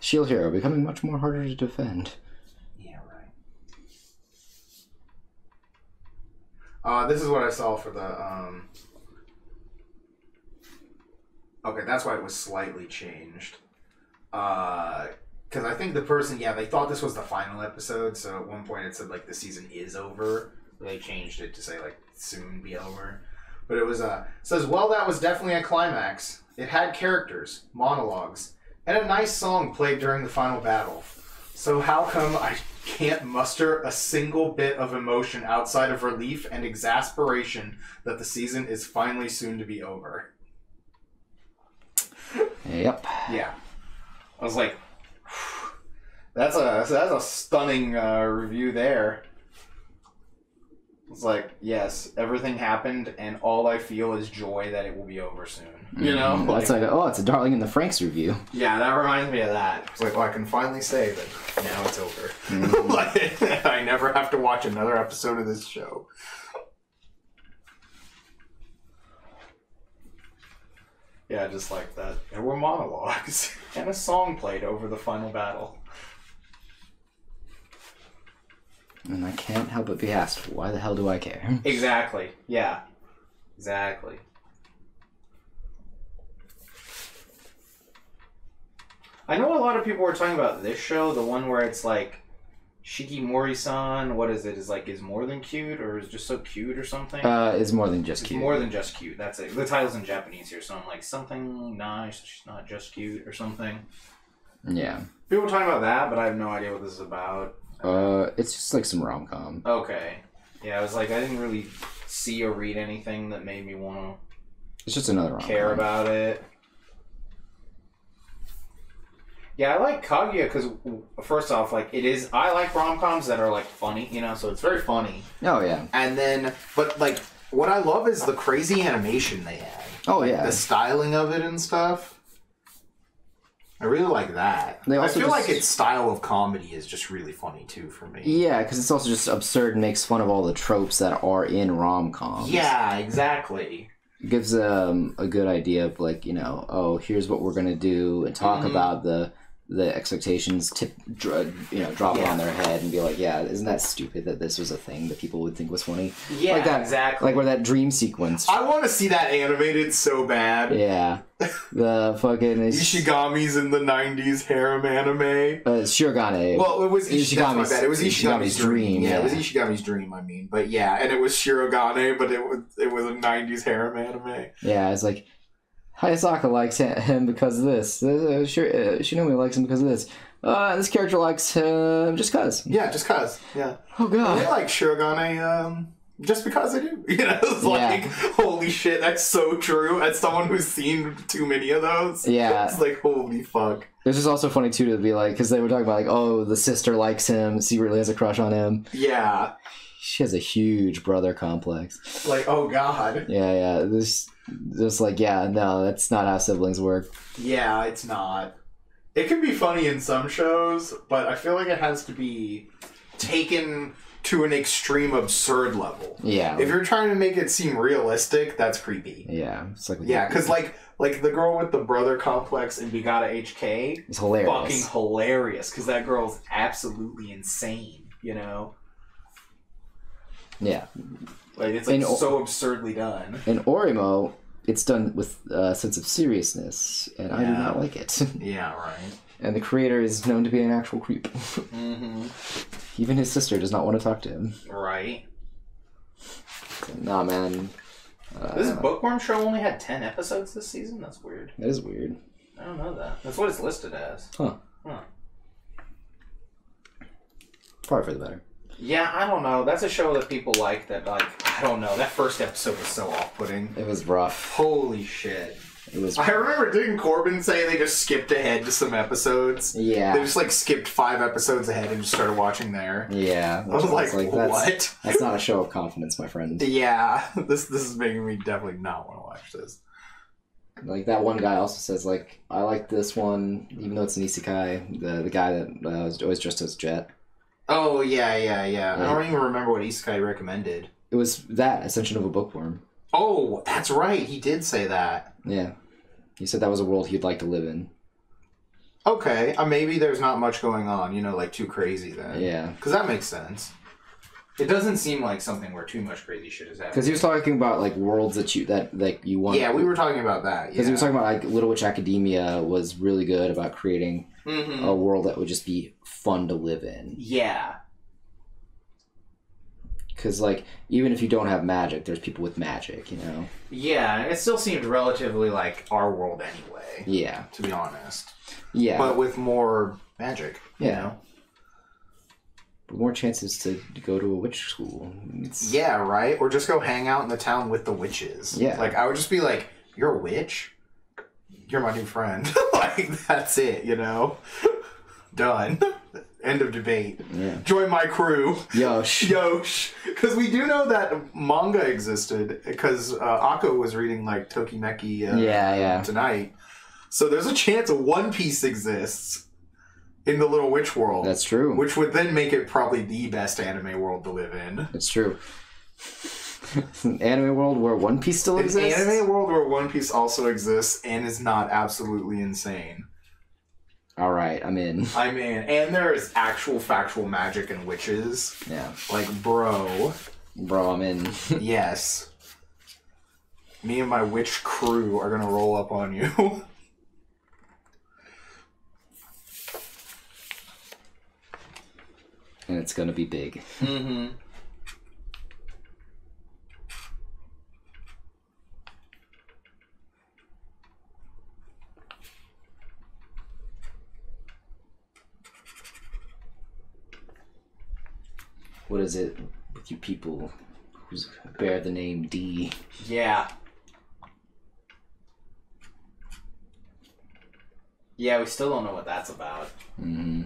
Shield Hero becoming much more harder to defend. Yeah, right. Uh, this is what I saw for the. Um... Okay, that's why it was slightly changed. Uh Because I think the person, yeah, they thought this was the final episode, so at one point it said, like, the season is over. They changed it to say, like, soon be over. But it was, uh, says, well, that was definitely a climax. It had characters, monologues, and a nice song played during the final battle. So how come I can't muster a single bit of emotion outside of relief and exasperation that the season is finally soon to be over? Yep. Yeah. I was like, that's a that's a stunning uh, review there. It's like, yes, everything happened, and all I feel is joy that it will be over soon. You know, Mhm. That's like, oh, it's a Darling in the Franxx review. yeah, that reminds me of that. It's like, well, I can finally say that now it's over. like, I never have to watch another episode of this show. Yeah, just like that. There were monologues and a song played over the final battle. And I can't help but be asked, why the hell do I care? Exactly. Yeah. Exactly. I know a lot of people were talking about this show, the one where it's like Shikimori-san, what is it? Is like is more than cute or is just so cute or something? Uh, it's more than just it's cute. more than just cute. That's it. The title's in Japanese here, so I'm like something nice. She's not just cute or something. Yeah. People were talking about that, but I have no idea what this is about. Uh, it's just like some rom com. Okay. Yeah, I was like, I didn't really see or read anything that made me want to. It's just another rom to care about it. Yeah, I like Kaguya because first off, like it is. I like rom coms that are like funny, you know. So it's very funny. Oh yeah. And then, but like, what I love is the crazy animation they had. Oh yeah. the styling of it and stuff. I really like that. They I feel just- like its style of comedy is just really funny too for me. Yeah, because it's also just absurd and makes fun of all the tropes that are in rom coms. Yeah, exactly. It gives um, a good idea of like you know, oh, here's what we're gonna do, and talk Mhm. about the the expectations tip, dr- you know, drop Yeah. on their head and be like, yeah, isn't that stupid that this was a thing that people would think was funny? Yeah, Like that- exactly. Like where that dream sequence. I want to see that animated so bad. Yeah, the fucking Ishigami's in the '90s harem anime. uh, Shirogane. Well, it was Ish- that's my Ishigami's- bad. It was Ishigami's, Ishigami's dream. dream, Yeah, it was. Ishigami's dream. I mean, but yeah, and it was Shirogane, but it was it was a '90s harem anime. Yeah, it's like Hayasaka likes him because of this. Uh, uh, likes him because of this. Uh, this character likes him just cause. Yeah, just cause. Yeah, Oh I god. like Shirogane. Um, just because I do. You know, it's like holy shit, that's so true. As someone who's seen too many of those, Yeah. it's like holy fuck. Was just also funny too to be like, because they were talking about like, oh, the sister likes him, secretly has a crush on him. Yeah, She has a huge brother complex. like oh god. Yeah, yeah. This, just like, yeah, no, that's not how siblings work. Yeah, it's not. It can be funny in some shows, but I feel like it has to be taken to an extreme absurd level. Yeah, If you're trying to make it seem realistic, that's creepy. yeah. It's like, Yeah, because like like the girl with the brother complex and Bigata HK, is hilarious. fucking hilarious because that girl's absolutely insane. You know, Yeah, like it's like And- so absurdly done. in Oreimo, it's done with a sense of seriousness, and I do not like it. Yeah, right. and the creator is known to be an actual creep. Mm-hmm. Even his sister does not want to talk to him. Right. Nah, man. Uh, This bookworm show only had ten episodes this season. That's weird. that is weird. I don't know that. That's what it's listed as. Huh. Huh. Probably for the better. Yeah, I don't know. That's a show that people like. That like, I don't know. That first episode was so off-putting. It was rough. Holy shit. It was. I remember didn't Corbin say they just skipped ahead to some episodes? Yeah. They just like skipped five episodes ahead and just started watching there. Yeah. I was like, that's, what? That's not a show of confidence, my friend. Yeah, this this is making me definitely not want to watch this. Like that one guy also says, like, I like this one, even though it's an isekai. The the guy that uh, was always dressed as Jet. Oh yeah, yeah, yeah. I don't even remember what Isekai recommended. It was that Ascension of a Bookworm. Oh, that's right. He did say that. Yeah. He said that was a world he'd like to live in. Okay, uh, maybe there's not much going on. You know, like too crazy then. Yeah. Because that makes sense. It doesn't seem like something where too much crazy shit is happening. Because he was talking about like worlds that you that like you want. Yeah, we were talking about that. Because Yeah. he was talking about like Little Witch Academia was really good about creating Mhm. a world that would just be fun to live in. Yeah. Because like even if you don't have magic, there's people with magic. You know. Yeah, it still seemed relatively like our world anyway. Yeah. to be honest, Yeah. but with more magic. you Yeah. know? But more chances to go to a witch school. It's- Yeah, right. Or just go hang out in the town with the witches. Yeah. Like I would just be like, "You're a witch. You're my new friend." like that's it. You know. Done. End of debate. Yeah. Join my crew. Yosh. Yosh, because we do know that manga existed because uh, Akko was reading like Tokimeki uh, Yeah, yeah. tonight, so there's a chance a One Piece exists in the Little Witch world, That's true. which would then make it probably the best anime world to live in. It's true. An anime world where One Piece still exists? An exists. anime world where One Piece also exists and is not absolutely insane. All right, I'm in. I'm in. and there is actual factual magic and witches. Yeah, Like, bro, bro, I'm in. yes. Me and my witch crew are gonna roll up on you. and it's gonna be big. Mm-hmm. What is it with you people who bear the name D? Yeah. Yeah, we still don't know what that's about. hmm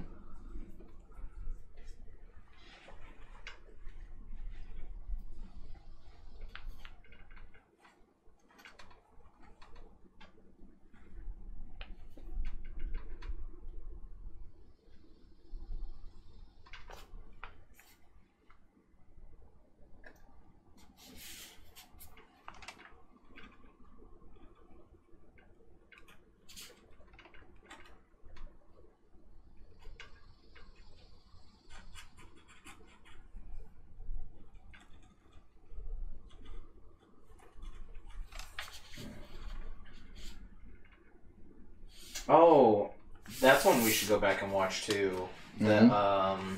Oh, that's one we should go back and watch too. The Mhm. um,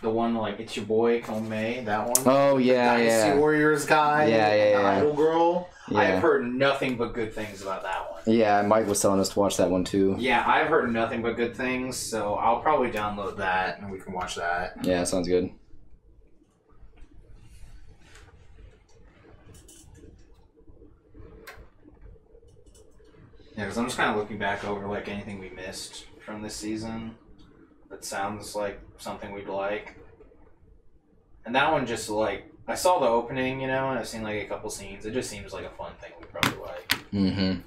the one like it's your boy May. That one. Oh yeah, Dynasty yeah, Warriors guy. Yeah, yeah, yeah. Idol girl. yeah. I've heard nothing but good things about that one. Yeah, Mike was telling us to watch that one too. Yeah, I've heard nothing but good things, so I'll probably download that. And we can watch that. Yeah, sounds good. Yeah, because I'm just kind of looking back over like anything we missed from this season that sounds like something we'd like. And that one just like I saw the opening, you know, and I've seen like a couple scenes. It just seems like a fun thing we'd probably like. Mm-hmm.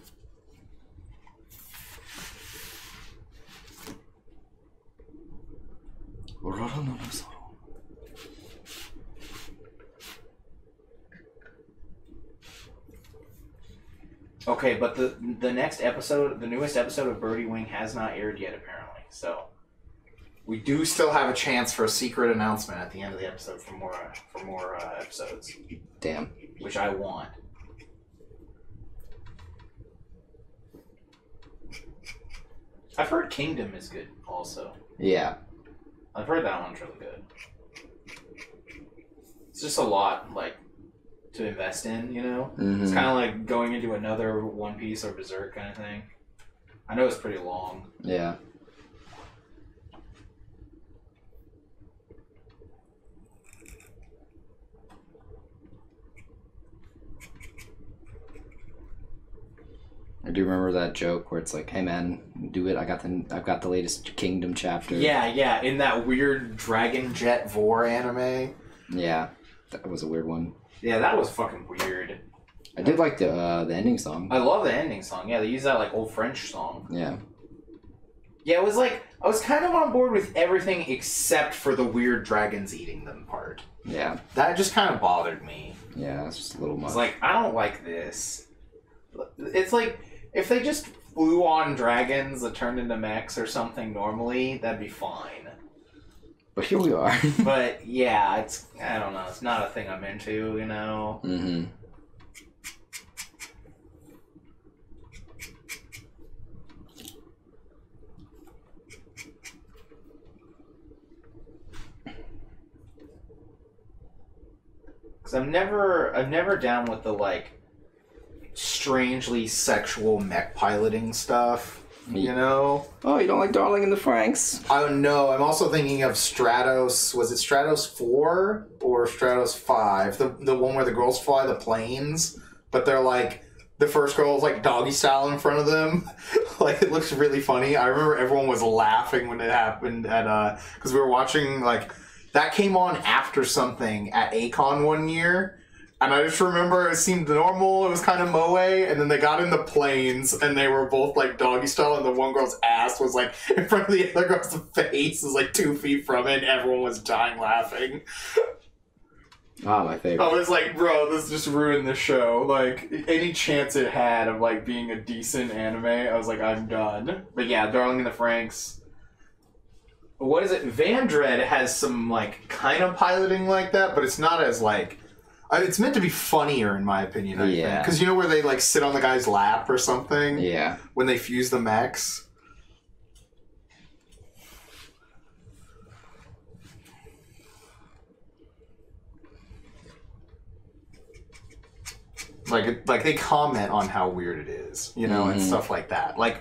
Okay, but the the next episode, the newest episode of Birdie Wing has not aired yet, apparently. So We do still have a chance for a secret announcement at the end of the episode for more uh, for more uh, episodes, Damn. which I want. I've heard Kingdom is good, also. Yeah. I've heard that one's really good. It's just a lot, like, to invest in, you know? It's Mm-hmm. kind of like going into another One Piece or Berserk kind of thing. I know it's pretty long. Yeah. I do remember that joke where it's like, "Hey man, do it! I got the I've got the latest Kingdom chapter." Yeah, yeah, in that weird dragon. Jet Vor anime. yeah, that was a weird one. Yeah, that was fucking weird. I did like the uh, the ending song. I love the ending song. Yeah, they use that, like, old French song. Yeah, Yeah, it was like, I was kind of on board with everything except for the weird dragons eating them part. yeah, That just kind of bothered me. yeah. It's just a little much. was like, I don't like this. It's like if they just flew on dragons that turned into mechs or something normally, that'd be fine. But here we are. But yeah, it's I don't know. It's not a thing I'm into, you know. mm-hmm. Because I'm never, I'm never down with the like. Strangely sexual mech piloting stuff. You know? Oh, you don't like Darling in the Franxx? I don't know. I'm also thinking of Stratos. Was it Stratos 4 or Stratos 5? The, the one where the girls fly the planes, but they're like. The first girl is like doggy style in front of them. like it looks really funny. I remember everyone was laughing when it happened at uh because we were watching like that came on after something at Acon one year. And I just remember it seemed normal, it was kind of moe, and then they got in the planes and they were both like doggy style, and the one girl's ass was like in front of the other girl's face, was like two feet from it, and everyone was dying laughing. Ah, my favorite. I was like, bro, this just ruined the show. Like, any chance it had of like being a decent anime, I was like, I'm done. But yeah, Darling in the Franxx. What is it? Vandred has some like Kind of piloting like that, but it's not as like. I- It's meant to be funnier, in my opinion. I Yeah. Because you know where they like sit on the guy's lap or something Yeah. when they fuse the mechs. Like, like they comment on how weird it is, you know, and Mhm. stuff like that. Like,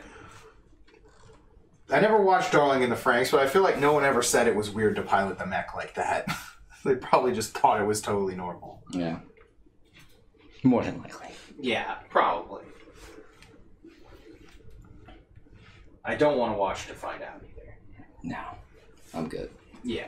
I never watched Darling in the Franxx, but I feel like no one ever said it was weird to pilot the mech like that. they probably just thought it was totally normal. Yeah. More than likely. Yeah, probably. I don't want to watch to find out either. No, I'm good. Yeah.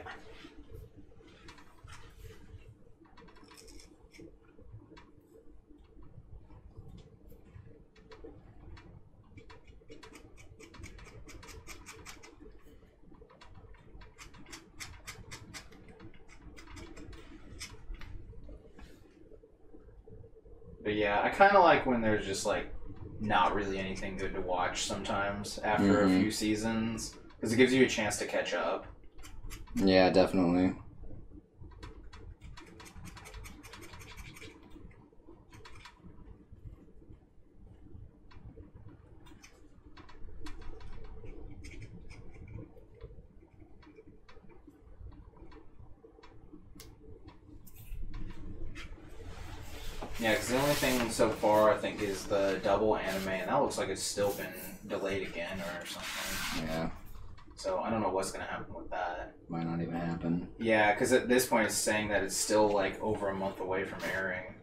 But yeah, I kind of like when there's just like not really anything good to watch sometimes after Mhm. a few seasons because it gives you a chance to catch up. Yeah, definitely. Yeah, because the only thing so far I think is the double anime, and that looks like it's still been delayed again or something. Yeah, So I don't know what's gonna happen with that. might not even happen. Yeah, because at this point it's saying that it's still like over a month away from airing,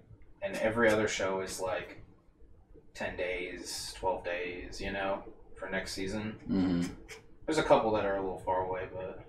and every other show is like ten days, twelve days, you know, for next season. hmm There's a couple that are a little far away, but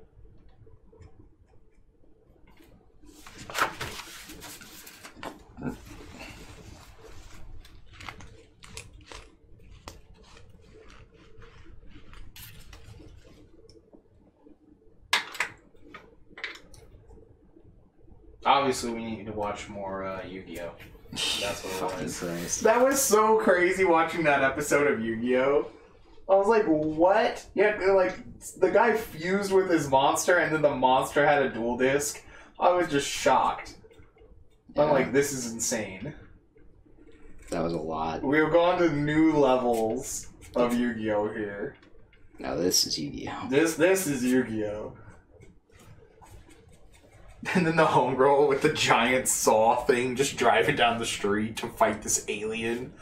obviously we need to watch more uh, Yu-Gi-Oh. That's what it was. Christ. That was so crazy watching that episode of Yu-Gi-Oh. I was like, what? Yeah, like the guy fused with his monster, and then the monster had a dual disc. I was just shocked. I'm like, this is insane. that was a lot. We've gone to new levels of Yu-Gi-Oh here. Now this is Yu-Gi-Oh. This this is Yu-Gi-Oh. And then the homegirl with the giant saw thing just driving down the street to fight this alien.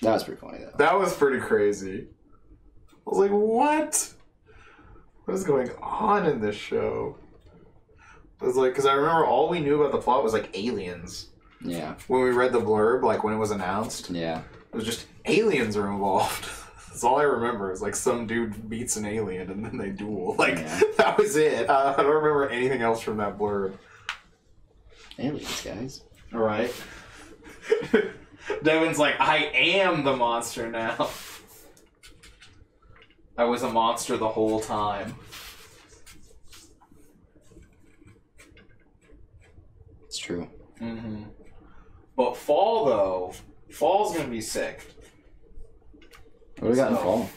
That was pretty funny though. That was pretty crazy. I was like, what? What is going on in this show? I was like, because I remember all we knew about the plot was like aliens. Yeah, When we read the blurb, like when it was announced, yeah. it was just aliens are involved. That's all I remember. Is like some dude beats an alien and then they duel. Like Yeah. that was it. Uh, I don't remember anything else from that blurb. Aliens, guys. All right. Devin's like, I am the monster now. I was a monster the whole time. It's true. Mm-hmm. But fall though, fall's gonna be sick. What do we got in So- fall?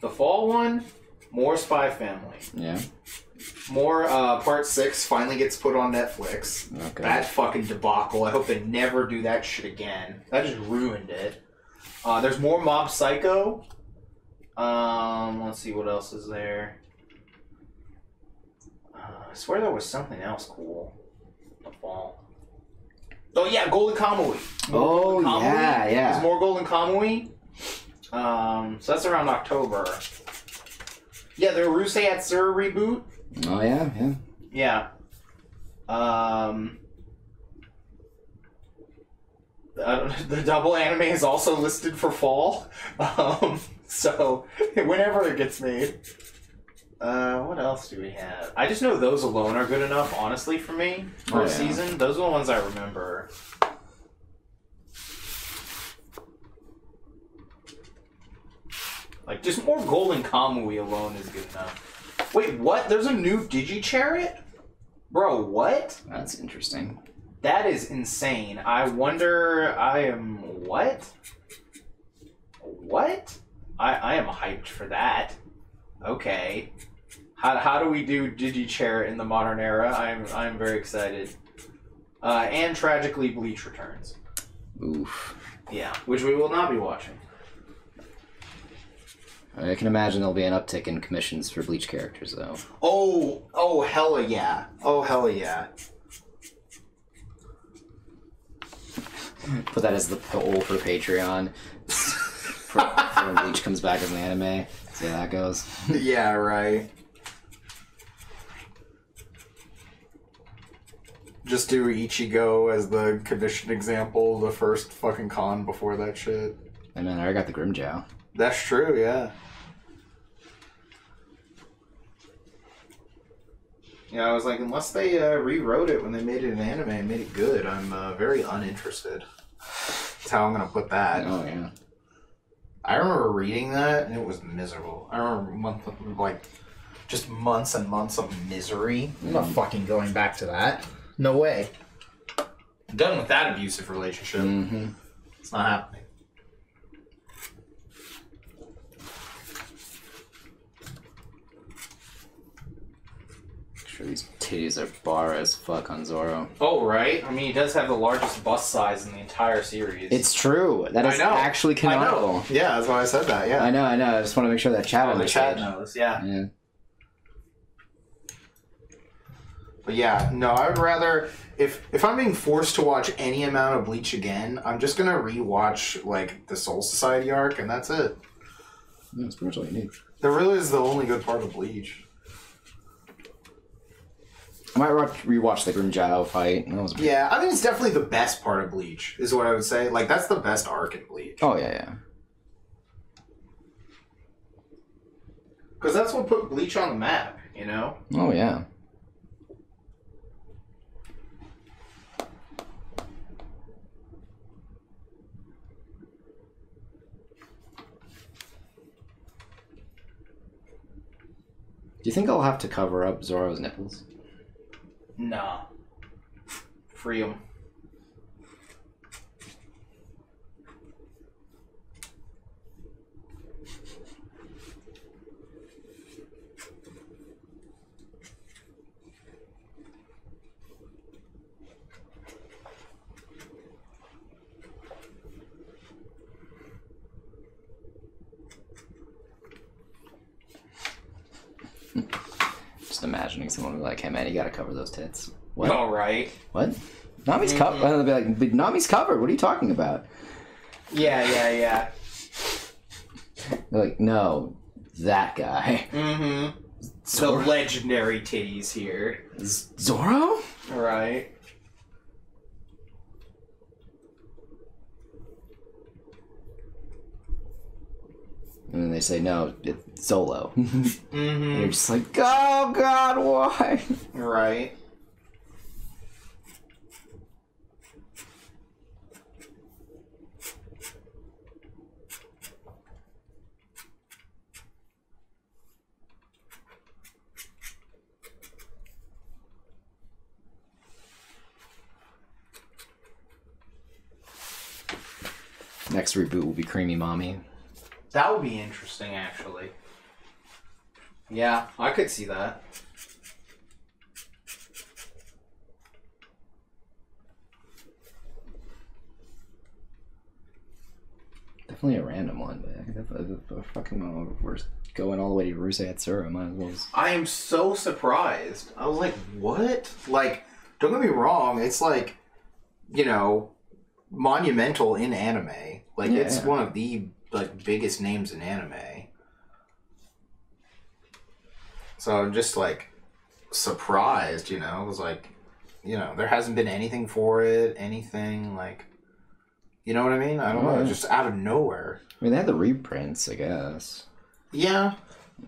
The fall one, more Spy Family. Yeah. More uh, part six finally gets put on Netflix. Okay. That fucking debacle. I hope they never do that shit again. That just ruined it. Uh, there's more Mob Psycho. Um, let's see what else is there. Uh, I swear there was something else cool. The fall. Oh yeah, Golden Kamui. More Oh, Golden yeah, yeah. There's more Golden Kamui. Um, so that's around October. Yeah, the Urusei Yatsura reboot. Oh yeah, yeah. Yeah. Um. Don't, the double anime is also listed for fall. Um, so whenever it gets made. Uh, what else do we have? I just know those alone are good enough, honestly, for me for Oh, a yeah. season. Those are the ones I remember. Like just more Golden Kamui alone is good enough. Wait, what? There's a new Di Gi Charat? Bro, what? That's interesting. That is insane. I wonder. I am what? What? I I am hyped for that. Okay. How, how do we do Digi DigiChair in the modern era? I'm I'm very excited. Uh, and tragically, Bleach returns. Oof. Yeah, which we will not be watching. I can imagine there'll be an uptick in commissions for Bleach characters, though. Oh, oh, hella yeah. Oh, hella yeah. Put that as the poll for Patreon. for, when Bleach comes back as an anime. See how that goes. yeah, right. Just do Ichigo as the conditioned example, the first fucking con before that shit. And then I got the Grimmjow. That's true, yeah. Yeah, I was like, unless they uh, rewrote it when they made it an anime and made it good, I'm uh, very uninterested. That's how I'm gonna put that. Oh yeah. I remember reading that and it was miserable. I remember month, like just months and months of misery. I'm not mm. fucking going back to that. No way. I'm done with that abusive relationship. Mm-hmm. It's not happening. Sure, these titties are bar as fuck on Zoro. Oh, right. I mean, he does have the largest bust size in the entire series. It's true. That I is know. actually I canonical. know. Yeah, that's why I said that. Yeah. I know, I know. I just want to make sure that chat Oh, the chat knows. Yeah. Yeah. But yeah, no, I would rather if if I'm being forced to watch any amount of Bleach again, I'm just gonna rewatch like the Soul Society arc, and that's it. That's pretty much all you need. That really is the only good part of Bleach. I might watch, rewatch the Grimmjow fight. Yeah, I mean it's definitely the best part of Bleach, is what I would say. Like that's the best arc in Bleach. Oh yeah, yeah. because that's what put Bleach on the map. You know. Oh yeah. Do you think I'll have to cover up Zoro's nipples? Nah. Free him. Just imagining someone be like, "Hey man, you gotta cover those tits." What? All right. What? Nami's covered. They'll be like, "But Nami's covered. What are you talking about?" Yeah, yeah, yeah. They're like, "No, that guy." Mm-hmm. The Zoro? legendary titties here. Zoro? All right. And then they say, "No, it's Solo." and Mm-hmm. you're just like, "Oh God, why?" Right. Next reboot will be Creamy Mami. That would be interesting, actually. Yeah, I could see that. Definitely a random one, but I could definitely, if we're fucking we're going all the way to Urusei. Might as well. Just... I am so surprised. I was like, what? Like, don't get me wrong, it's like, you know, monumental in anime. Like, Yeah, it's yeah. one of the like biggest names in anime. So I'm just like surprised, you know. I was like, you know, there hasn't been anything for it, anything like, you know what I mean? I don't Oh, know, yeah. just out of nowhere. I mean, they had the reprints, I guess. Yeah.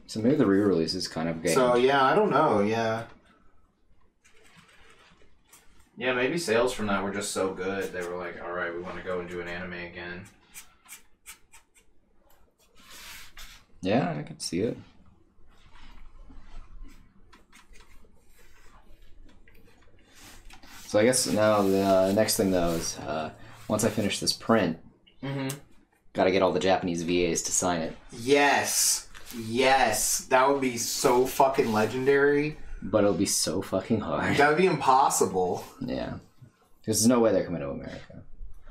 So maybe the re-release is kind of getting. So yeah, I don't know. Yeah. Yeah, maybe sales from that were just so good. They were like, all right, we want to go and do an anime again. Yeah, I can see it. So I guess now the uh, next thing though is uh, once I finish this print, Mm-hmm. got to get all the Japanese VAs to sign it. Yes. Yes. That would be so fucking legendary. But it'll be so fucking hard. That would be impossible. Yeah, because there's no way they're coming to America.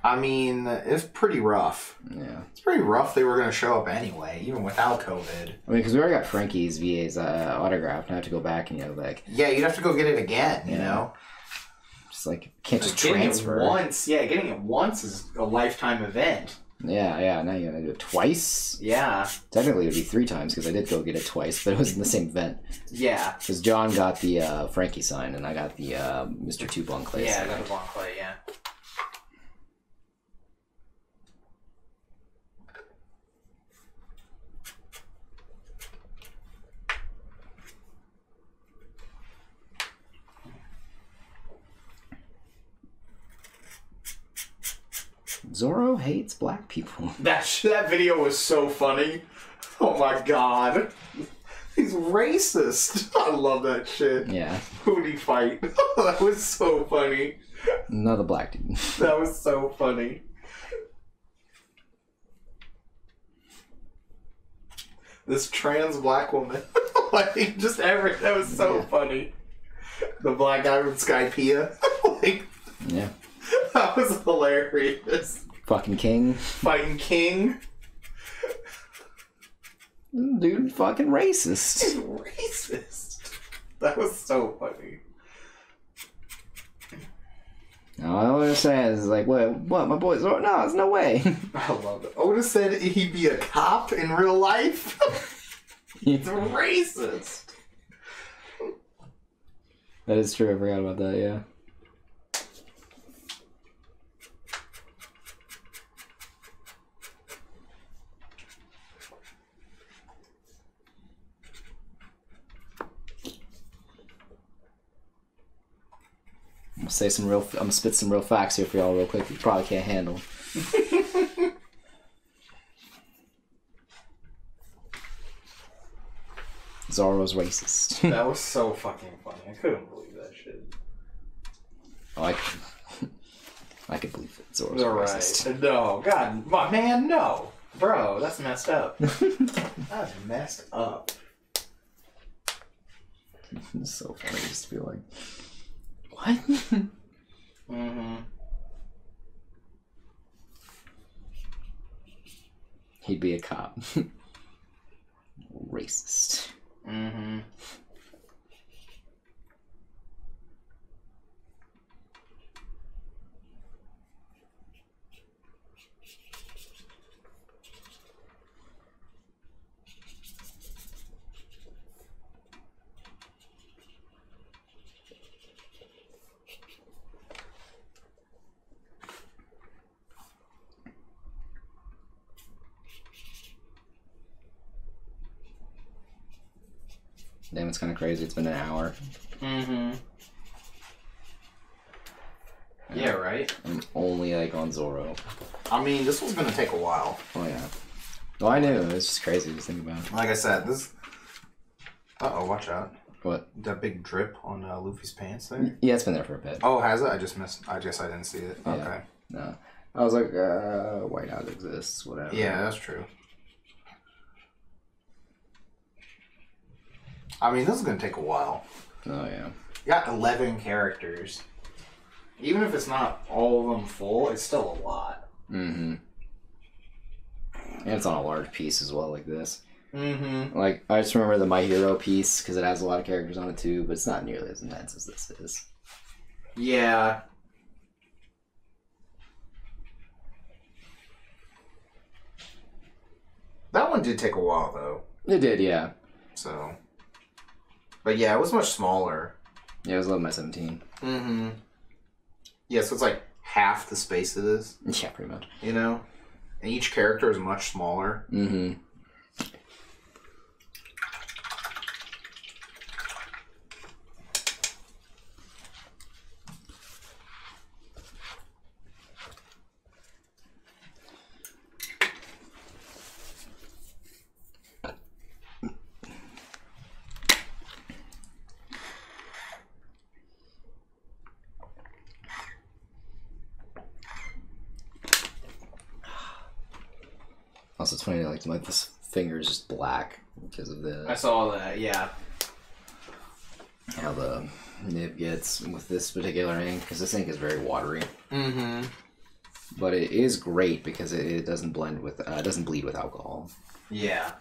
I mean, it's pretty rough. Yeah, It's pretty rough they were going to show up anyway, even without COVID. I mean, because we already got Franky's VA's uh, autograph. Now I have to go back and you know, like, Yeah, you'd have to go get it again, you Yeah. know? just like can't just transfer. it once, yeah, getting it once is a lifetime event. Yeah, yeah. Now you gotta do it twice. Yeah, Technically, it'd be three times because I did go get it twice, but it was in the same event. yeah, Because John got the uh, Frankie sign and I got the uh, Mr. 2 Bon Clay yeah. I sign. got the yeah. Zoro hates black people. That that video was so funny. Oh my god. He's racist. I love that shit. Yeah, Who'd he fight? that was so funny. another black dude. That was so funny. This trans black woman. like, just every. That was so Yeah. funny. The black guy from Skypiea. like, yeah, that was hilarious. Fucking king. Fighting King. Dude, fucking racist. He's racist. That was so funny. All I'm saying is like, what? What? My boy's? No, there's no way. I love it. Oda said he'd be a cop in real life. it's racist. that is true. I forgot about that. Yeah. Say some real. I'm gonna spit some real facts here for y'all real quick. You probably can't handle. Zoro's racist. That was so fucking funny. I couldn't believe that shit. oh, I can. I can believe it. Zoro's All racist. right. No, God, my man, no. Bro, that's messed up. that's messed up. It's so funny just to be like, what? Mm-hmm. He'd be a cop. Racist. Mm-hmm. Damn, it's kind of crazy. It's been an hour. Mm-hmm. Yeah, right. I'm only like on Zoro. I mean, this was gonna take a while. Oh yeah. Well, I knew. It's just crazy to think about. Like I said, this. Uh oh, watch out! What? That big drip on uh, Luffy's pants there. Yeah, it's been there for a bit. Oh, has it? I just missed. I guess I didn't see it. Yeah. Okay. No. I was like, uh, White House exists, whatever. Yeah, that's true. I mean, this is gonna take a while. Oh yeah. You got 11 characters. Even if it's not all of them full, it's still a lot. Mm-hmm. And it's on a large piece as well, like this. Mm-hmm. Like I just remember the My Hero piece because it has a lot of characters on it too, but it's not nearly as intense as this is. Yeah. That one did take a while though. It did, yeah. So. But yeah, it was much smaller. Yeah, it was 11 by 17. Mm-hmm. Yeah, so it's like half the space it is. Yeah, pretty much. You know, and each character is much smaller. Mm-hmm. Also, it's funny, like, my this finger is just black because of the. I saw that, yeah. how the nib gets with this particular ink because this ink is very watery. Mm-hmm. But it is great because it, it doesn't blend with, uh, doesn't bleed with alcohol. Yeah.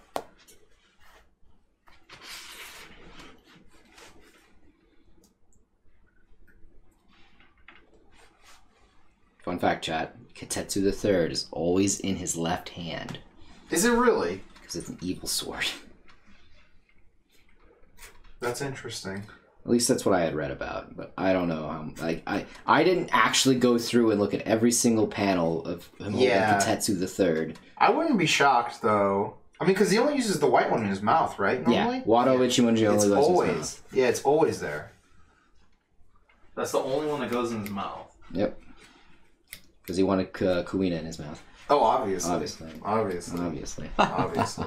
Fun fact, chat: Kitetsu the Third is always in his left hand Is it really? because it's an evil sword. That's interesting. At least that's what I had read about, but I don't know. Um, like I, I didn't actually go through and look at every single panel of him holding Kitetsu the Third. I wouldn't be shocked though. I mean, because he only uses the white one in his mouth, right? Normally. Yeah, Wado Ichimonji only It's goes in his always. mouth. Yeah, it's always there. That's the only one that goes in his mouth. Yep. because he wanted uh, Kuina in his mouth. Oh, obviously. Obviously. Obviously. Obviously. Obviously.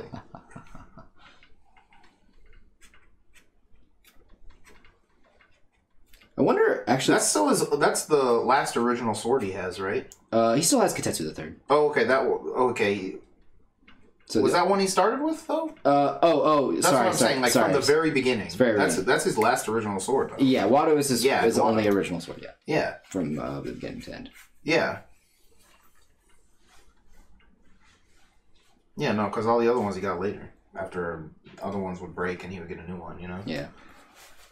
I wonder. Actually, that's still his. That's the last original sword he has, right? uh, he still has Kitetsu the third. Oh, okay. That okay. So Was the- that one he started with though? Uh, oh, oh, That's sorry, what I'm sorry, saying. Like sorry. from the very beginning. very that's beginning. that's his last original sword. Though. yeah, Wado is his, Yeah, is Wado. only original sword, yeah, Yeah. from uh, the beginning to end. Yeah. Yeah. No, because all the other ones he got later. After other ones would break and he would get a new one. You know. Yeah,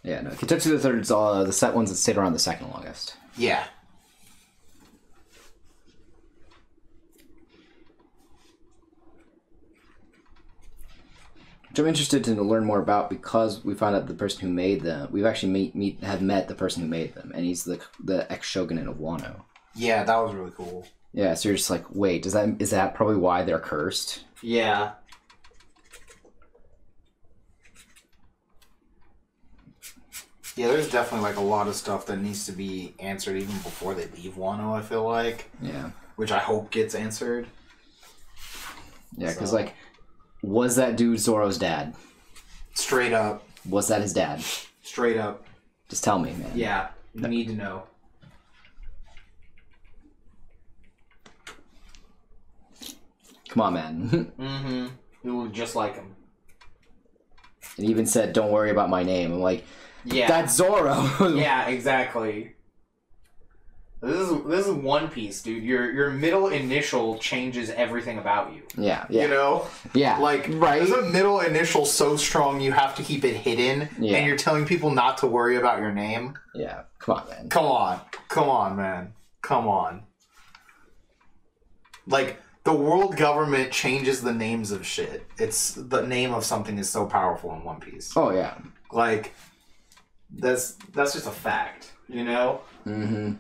yeah. No, Kitetsu the third is all uh, the set ones that stayed around the second longest. Yeah. Which I'm interested to learn more about because we found out the person who made them. We've actually meet, meet have met the person who made them, and he's the the ex shogunate of Wano. Yeah, that was really cool. Yeah, so you're just like, wait, does that is that probably why they're cursed? Yeah. Yeah, there's definitely like a lot of stuff that needs to be answered even before they leave Wano. I feel like, Yeah, which I hope gets answered. yeah, because So- like, was that dude Zoro's dad? Straight up, Was that his dad? straight up. Just tell me, man. Yeah. You need to know. Come on, man. Mm-hmm. You look just like him. and even said, "Don't worry about my name." I'm like, Yeah. that's Zoro. yeah, exactly. This is this is One Piece, dude. Your your middle initial changes everything about you. yeah, yeah, You know, yeah. like right. Is a middle initial so strong you have to keep it hidden, Yeah. and you're telling people not to worry about your name? Yeah, come on, man. Come on, come on, man, come on. Like the world government changes the names of shit. It's the name of something is so powerful in One Piece. Oh yeah. Like That's that's just a fact, you know. Mm-hmm.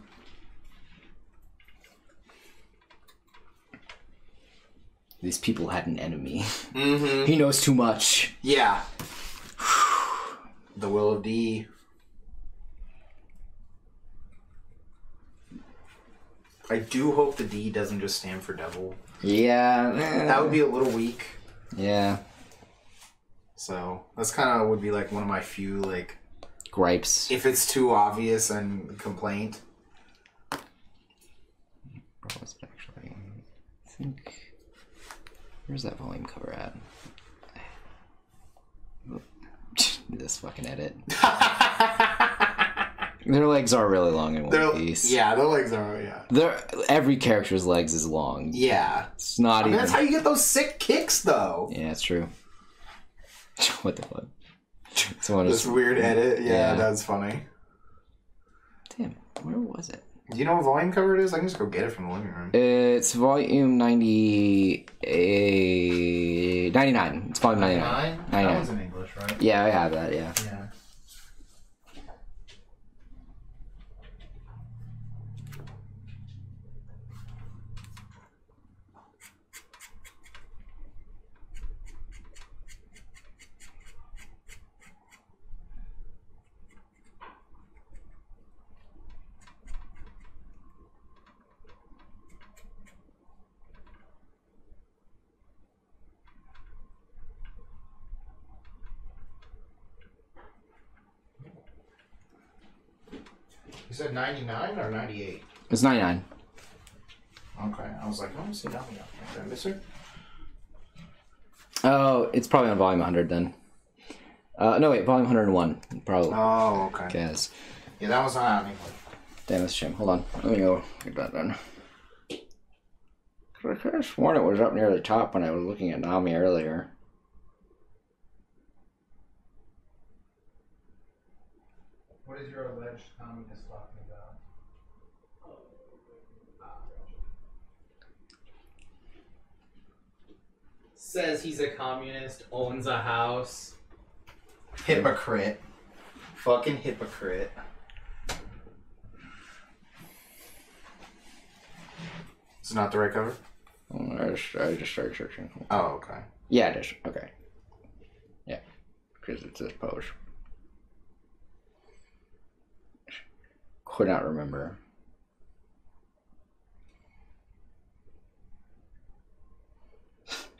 These people had an enemy. mm-hmm. he knows too much. Yeah. the will of D. I do hope the D doesn't just stand for devil. Yeah. That would be a little weak. Yeah. So that's kind of would be like one of my few like Gripes. if it's too obvious and complaint. What's actually? I think. Where's that volume cover at? this fucking edit. Their legs are really long in One They're, Piece. yeah, their legs are yeah. Their every character's legs is long. Yeah, It's not I mean, even. that's how you get those sick kicks though. Yeah, it's true. what the fuck? Someone This was. weird edit. Yeah, Yeah. that's funny. Damn, where was it? Do you know what volume cover it is? I can just go get it from the living room. It's volume 90, eh, 99. It's volume 99. That 99. one's in English, right? Yeah, I have that, yeah. Yeah. You said 99 or 98? It's 99. Okay, I was like, I don't see 99. Did I miss her? Oh, it's probably on volume 100 then. Uh, no, wait, volume 101. Probably. Oh, okay. Guess. Yeah, that was not in English. Damn, that's a shame. Hold on. Let me go get that done. 'Cause I could have sworn it was up near the top when I was looking at Nami earlier. What is your alleged communist Says he's a communist, owns a house. Hypocrite. Fucking hypocrite. It's not the right cover? Oh, I just, I just started searching. Oh, okay. Yeah, it is. Okay. Yeah. Because it's this pose. Could not remember.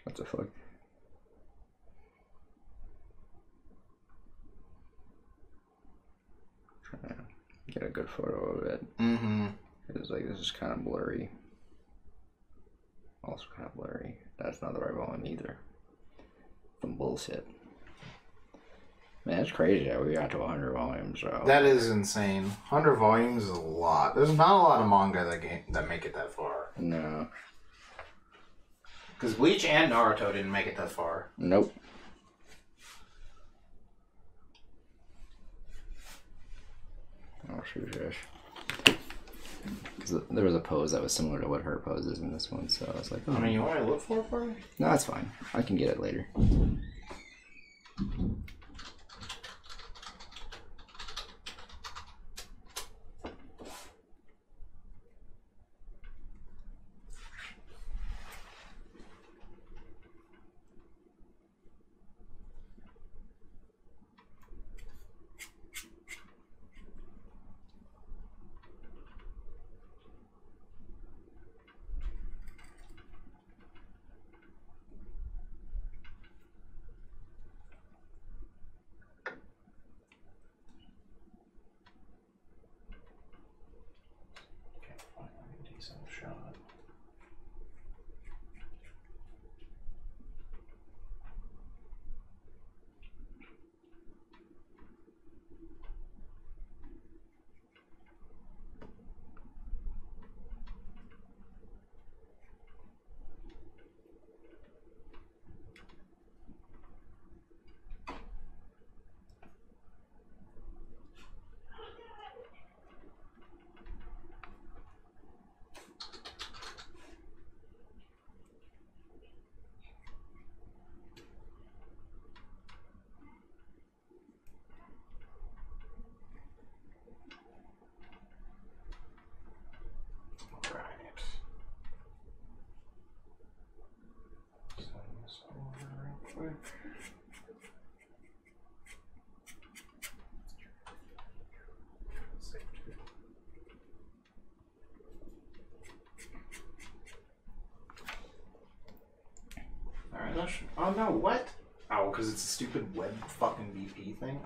What the fuck? Trying to get a good photo of it. Mm-hmm. It's like this is kind of blurry. Also kind of blurry. That's not the right volume either. Some bullshit. Man, it's crazy that we got to 100 volumes. So That is insane. Hundred volumes is a lot. There's not a lot of manga that game that make it that far. no, Because Bleach and Naruto didn't make it that far. nope. Oh shoot, Josh. Because there was a pose that was similar to what her pose is in this one, so I was like, oh, I mean, you oh. want to look for it for you? no, that's fine. I can get it later.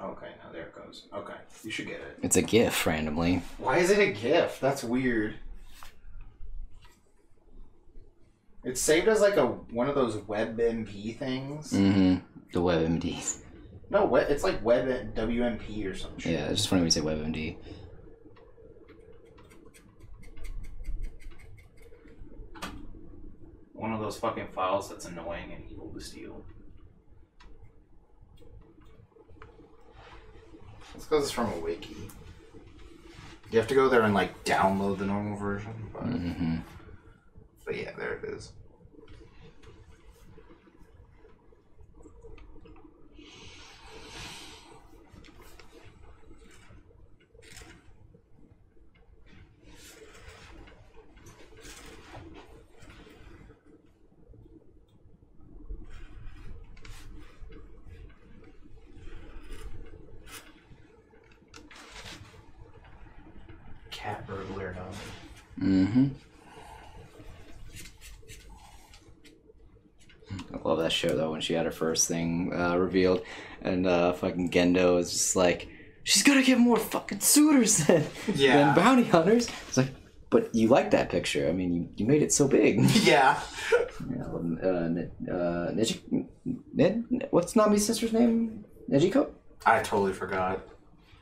Okay, now there it goes. Okay, you should get it. It's a GIF randomly. Why is it a GIF? That's weird. It's saved as like a one of those WebMP things. Mm-hmm. The WebMD. No, it's like Web WMP or something. Yeah, it's just funny when you say WebMD. One of those fucking files that's annoying and evil to steal. It's because it's from a wiki. You have to go there and like download the normal version, but, Mm-hmm. but yeah, there it is. Cat burglar no. Mm-hmm. I love that show though when she had her first thing uh, revealed, and uh, fucking Genzo is just like, she's gonna get more fucking suitors than, Yeah. than bounty hunters. It's like, but you like that picture. I mean, you, you made it so big. Yeah. Yeah, uh, uh, Neji, Ned, what's Nami's sister's name? Nejiko? I totally forgot.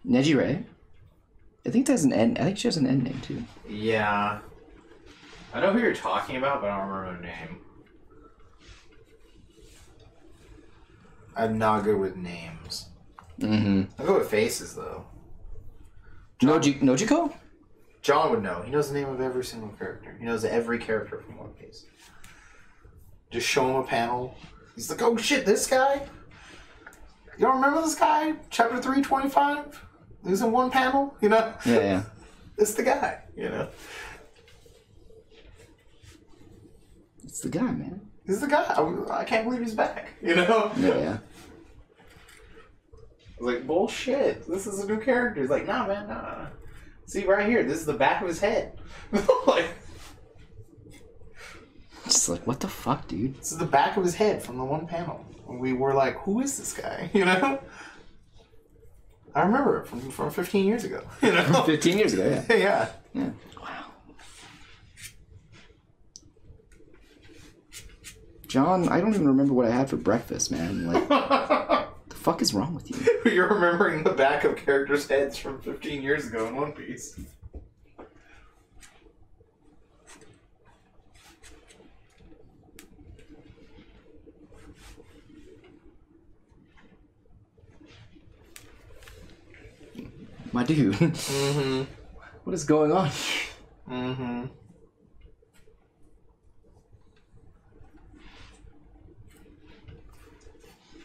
Neji Ray? I think that's an N. I think she has an N name too. Yeah. I know who you're talking about, but I don't remember her name. I'm not good with names. Mm-hmm. I'm good with faces, though. Noji, Nojiko? John would know. He knows the name of every single character. He knows every character from One Piece. Just show him a panel. He's like, oh shit, this guy? You don't remember this guy? Chapter 325? He's in one panel? You know? Yeah, yeah. It's the guy, you know? It's the guy, man. He's the guy. I, I can't believe he's back, you know? Yeah, yeah. I was like, bullshit. This is a new character. He's like, nah, man, nah. See right here, this is the back of his head. like, Just just like, what the fuck, dude? This is the back of his head from the one panel. And we were like, who is this guy? You know? I remember it from, from 15 years ago. You know? 15 years ago, yeah. yeah. Yeah. Wow. John, I don't even remember what I had for breakfast, man. Like, the fuck is wrong with you? You're remembering the back of characters' heads from 15 years ago in One Piece. My dude, Mm-hmm. what is going on? Mm-hmm.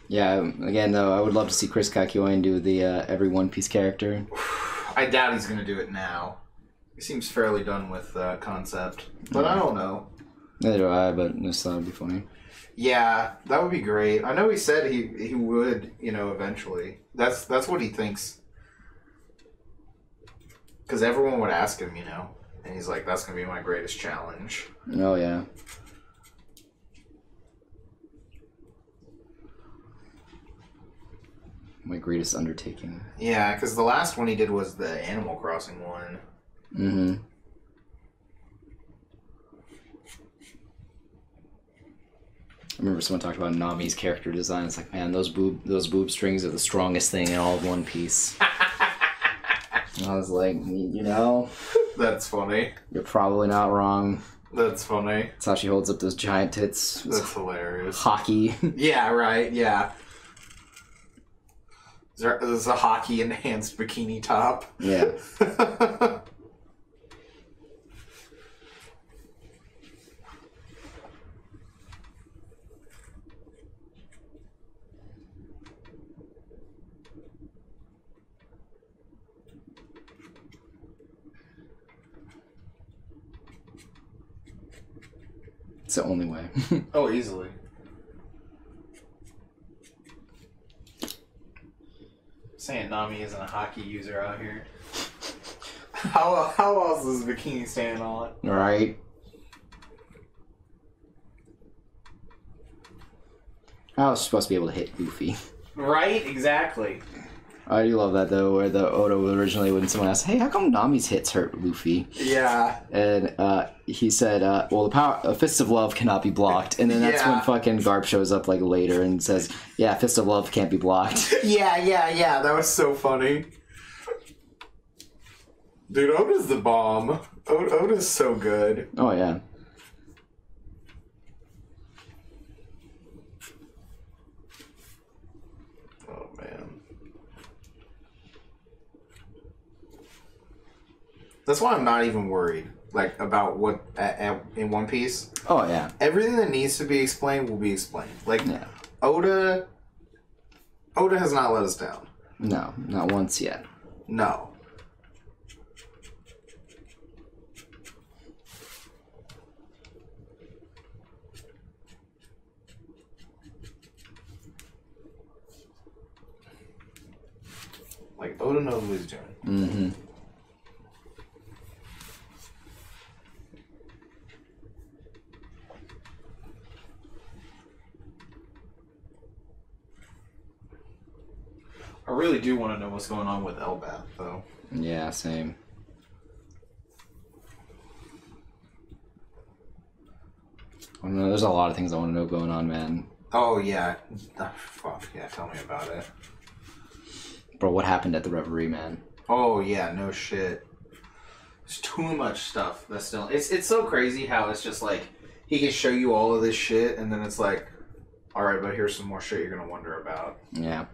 Yeah, again, though, I would love to see Chris Kakyoin do the uh, every One Piece character. I doubt he's gonna do it now. He seems fairly done with uh, concept, but I don't know. Neither do I, but this thought would be funny. Yeah, that would be great. I know he said he he would, you know, eventually. That's that's what he thinks. Because everyone would ask him, you know, and he's like, "That's gonna be my greatest challenge." Oh, yeah. My greatest undertaking. Yeah, because the last one he did was the Animal Crossing one. Mm-hmm. I remember someone talked about Nami's character design. It's like, man, those boob those boob strings are the strongest thing in all of One Piece. and I was like, you know, That's funny. you're probably not wrong. That's funny. That's how she holds up those giant tits. It's That's hilarious. haki. Yeah, right. Yeah. There- There's a haki enhanced bikini top. yeah. It's the only way. oh, easily. Saying Nami isn't a haki user out here. How how else is bikini standing on? right? I was supposed to be able to hit Luffy. Right, exactly. I do love that though, where the Oda originally when someone asked, "Hey, how come Nami's hits hurt Luffy?" Yeah. and uh, he said, uh, "Well, the power, a fist of love cannot be blocked." And then that's when fucking Garp shows up like later and says, "Yeah, fist of love can't be blocked." Yeah, yeah, yeah. That was so funny. Dude, Oda's the bomb. O- Oda's so good. oh yeah, Oh man. That's why I'm not even worried, like about what at, at, in One Piece. oh yeah, Everything that needs to be explained will be explained. Like yeah. Oda, Oda has not let us down. No, not once yet. No. Like Oda knows what he's doing. Mm-hmm. I really do want to know what's going on with Elbaph, though. Yeah, same. I don't know. There's a lot of things I want to know going on, man. Oh yeah, Ah, fuck yeah. Tell me about it. Bro, what happened at the Reverie, man? Oh yeah, no shit. There's too much stuff that's still. It's it's so crazy how it's just like he can show you all of this shit, and then it's like, all right, but here's some more shit you're gonna wonder about. Yeah,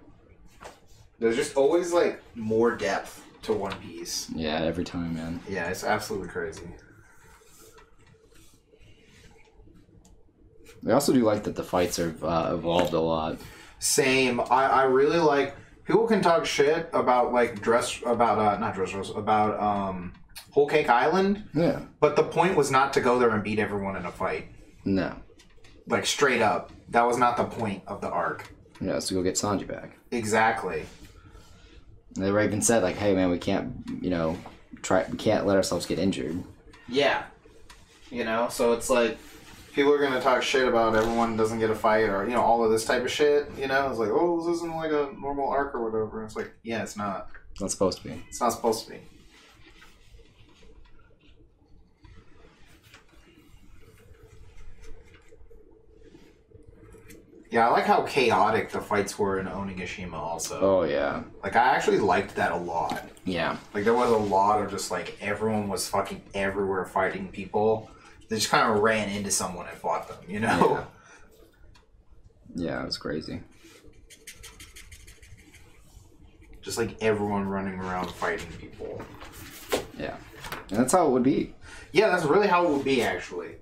There's just always like more depth to One Piece. yeah. Every time, man. Yeah, it's absolutely crazy. I also do like that the fights have uh, evolved a lot. Same. I I really like people can talk shit about like dress about uh not Dressrosa about um Whole Cake Island, Yeah. but the point was not to go there and beat everyone in a fight. No. Like straight up, that was not the point of the arc. Yeah, so go get Sanji back. Exactly. They even said like, "Hey, man, we can't, you know, try. We can't let ourselves get injured." Yeah. You know, so it's like people are gonna talk shit about everyone doesn't get a fight or you know all of this type of shit. You know, it's like oh this isn't like a normal arc or whatever. It's like yeah, it's not. It's not supposed to be. It's not supposed to be. Yeah, I like how chaotic the fights were in Onigashima also. Oh yeah, Like I actually liked that a lot. yeah, Like there was a lot of just like everyone was fucking everywhere fighting people. They just kind of ran into someone and fought them, you know? yeah. It was crazy. Just like everyone running around fighting people. Yeah, and that's how it would be. Yeah, that's really how it would be actually.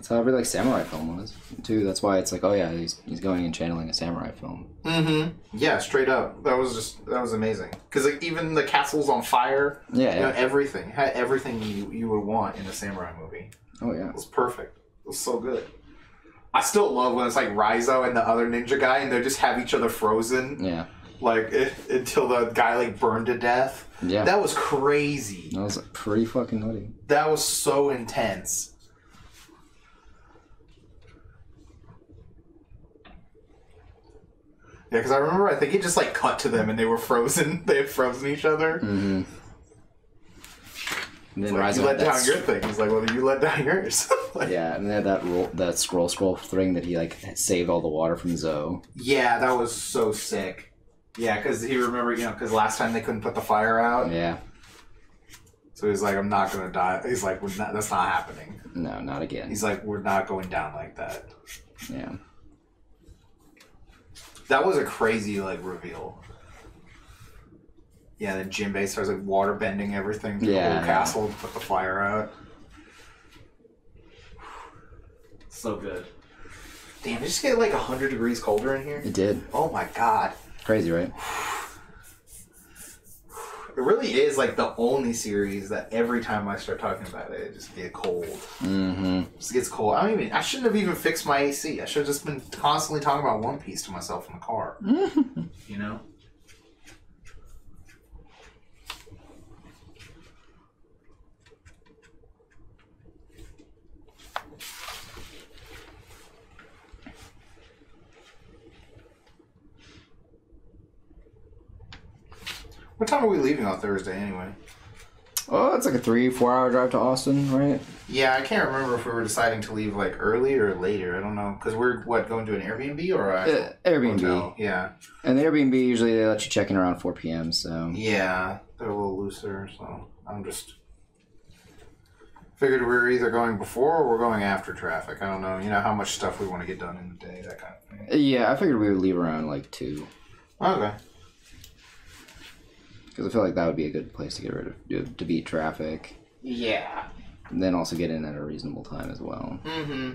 That's how every like samurai film was too. That's why it's like, oh yeah, he's he's going and channeling a samurai film. Mm-hmm. Yeah, straight up. That was just that was amazing. Because like even the castle's on fire. Yeah, You know, yeah. everything had everything you you would want in a samurai movie. Oh yeah. It was perfect. It was so good. I still love when it's like Raizo and the other ninja guy, and they just have each other frozen, Yeah. like it, until the guy like burned to death. Yeah. That was crazy. That was pretty fucking nutty. That was so intense. Yeah, because I remember I think it just like cut to them and they were frozen. They had frozen each other. Mm-hmm. And then Like, you let down your thing. He's like, well, you let down yours. Like, Yeah, and they had that roll, that scroll scroll thing that he like saved all the water from Zou. Yeah, that was so sick. Yeah, because he remembered, you know, because last time they couldn't put the fire out, Yeah. so he's like, "I'm not gonna die." He's like, We're not, "That's not happening." No, not again. He's like, "We're not going down like that." Yeah. That was a crazy like reveal. Yeah, then Jinbe starts like water bending everything through the whole yeah. castle to put the fire out. So good. Damn, it just get like hundred degrees colder in here. It did. Oh my god. Crazy, right? It really is like the only series that every time I start talking about it, it just get cold. Mm-hmm. Just gets cold. I don't even. I shouldn't have even fixed my AC. I should have just been constantly talking about One Piece to myself in the car. you know. What time are we leaving on Thursday anyway? Oh, it's like a three, four hour drive to Austin, right? Yeah, I can't remember if we were deciding to leave like early or later. I don't know because we're what going to an Airbnb or a Uh, Airbnb. hotel? Yeah, And the Airbnb usually they let you check in around four PM, so yeah, they're a little looser. So I'm just figured we were either going before or we're going after traffic. I don't know. You know how much stuff we want to get done in the day, that kind of thing. Yeah, I figured we would leave around like two. Okay. Because I feel like that would be a good place to get rid of to, beat traffic. Yeah. And then also get in at a reasonable time as well. Mm-hmm.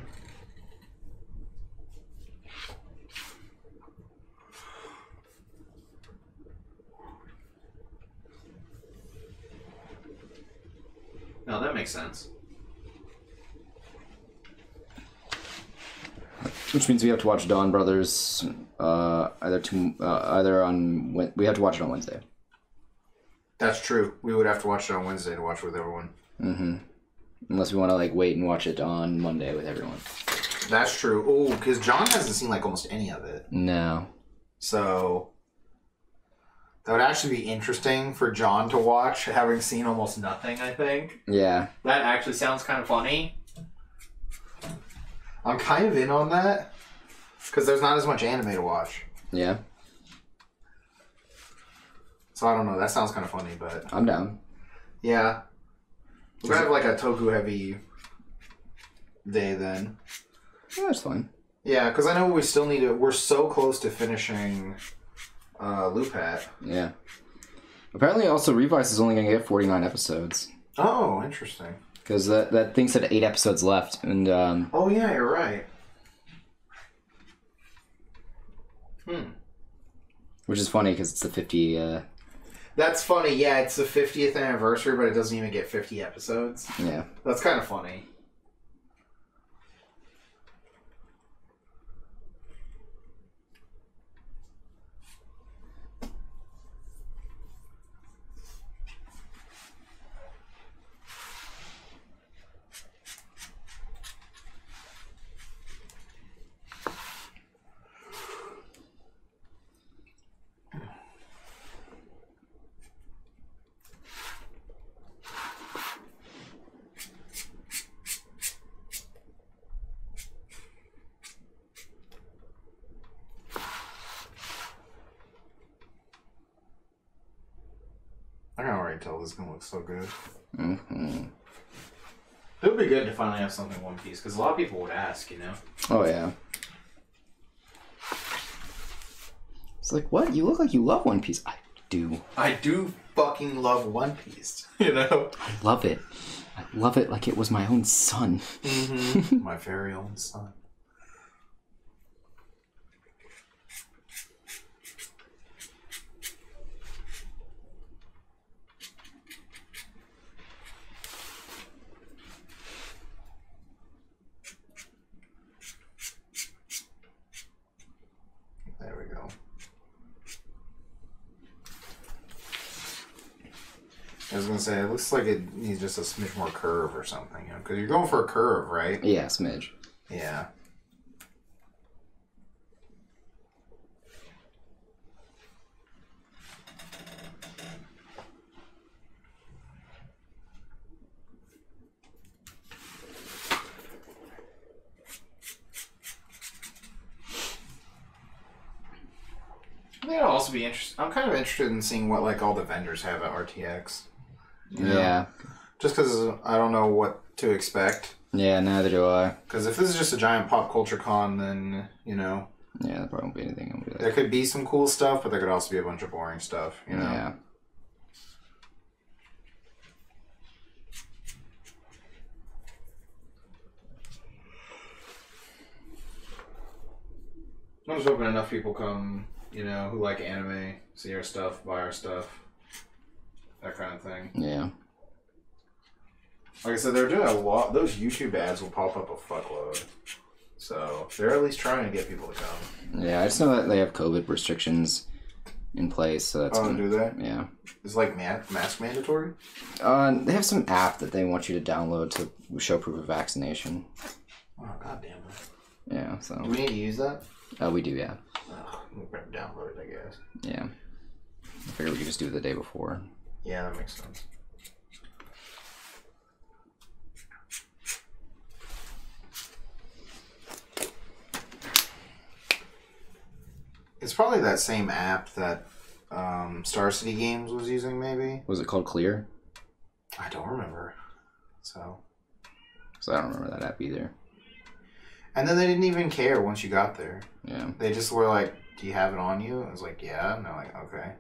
No, that makes sense. Which means we have to watch Donbrothers uh, either to, uh, either on we have to watch it on Wednesday. That's true. We would have to watch it on Wednesday to watch with everyone. Mm-hmm. Unless we want to like wait and watch it on Monday with everyone. That's true. Oh, because John hasn't seen like almost any of it. No. So that would actually be interesting for John to watch, having seen almost nothing, I think. Yeah. That actually sounds kind of funny. I'm kind of in on that. Because there's not as much anime to watch. Yeah. So I don't know. That sounds kind of funny, but I'm down. yeah. We're to have like a Toku heavy day then. Yeah, that's fine. Yeah, because I know we still need to. We're so close to finishing uh, Lupat. Yeah. Apparently, also Revice is only going to get 49 episodes Oh, interesting. because that that thing said eight episodes left, and um, Oh, yeah, you're right. Hmm. which is funny because it's the 50. Uh, That's funny. Yeah, it's the 50th anniversary, but it doesn't even get 50 episodes. yeah. That's kind of funny. tell this is gonna look so good. hmm It would be good to finally have something One Piece because a lot of people would ask, you know. Oh yeah. It's like what? You look like you love One Piece. I do. I do fucking love One Piece. You know, I love it. I love it like it was my own son. Mm-hmm. my very own son. There we go. I was gonna say, it looks like it needs just a smidge more curve or something, you know, because you're going for a curve, right? Yeah, smidge. Yeah. I think it'll also be interesting. I'm kind of interested in seeing what like all the vendors have at RTX. You know? Yeah. Just because I don't know what to expect. Yeah, neither do I. Because if this is just a giant pop culture con, then you know Yeah, there probably won't be anything. I'm there could be some cool stuff, but there could also be a bunch of boring stuff. You know. yeah. I'm just hoping enough people come, you know, who like anime, see our stuff, buy our stuff, that kind of thing. Yeah. Like I said, they're doing a lot. Those YouTube ads will pop up a fuckload. So they're at least trying to get people to come. Yeah, I just know that they have COVID restrictions in place, so that's Oh, gonna- do that. yeah. Is like mask mandatory? Uh, they have some app that they want you to download to show proof of vaccination. Oh goddamn! It! Yeah, so Do we need to use that? uh, we do, yeah, Ugh, we'll grab download it, I guess. yeah. I figured we could just do it the day before. Yeah, that makes sense. It's probably that same app that um, Star City Games was using, maybe. Was it called Clear? I don't remember. So, So I don't remember that app either. and then they didn't even care once you got there. Yeah, They just were like, "Do you have it on you?" I was like, "Yeah." And they're like, "Okay."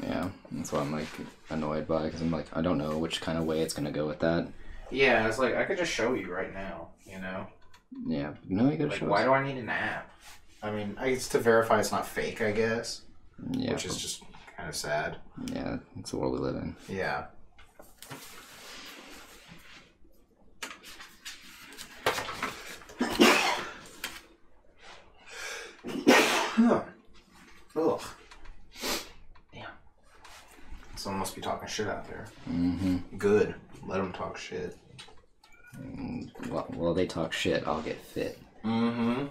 Yeah. That's what I'm like annoyed by because I'm like I don't know which kind of way it's gonna go with that. Yeah, it's like I could just show you right now. You know, Yeah, no, you gotta like show why us. do I need an app? I mean, I it's to verify it's not fake, I guess, Yeah, which is just kind of sad. yeah, it's the world we live in. Yeah. Ugh. Damn. Someone must be talking shit out there. Mm-hmm. Good. Let them talk shit. Well, well, they talk shit. I'll get fit. Mm-hmm.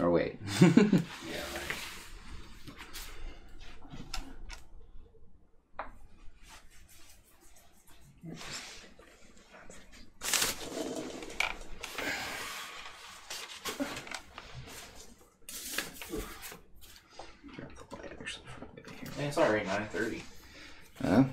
Or wait. Yeah, right. Drop the light actually for a bit here. Hey, it's already nine thirty. Huh?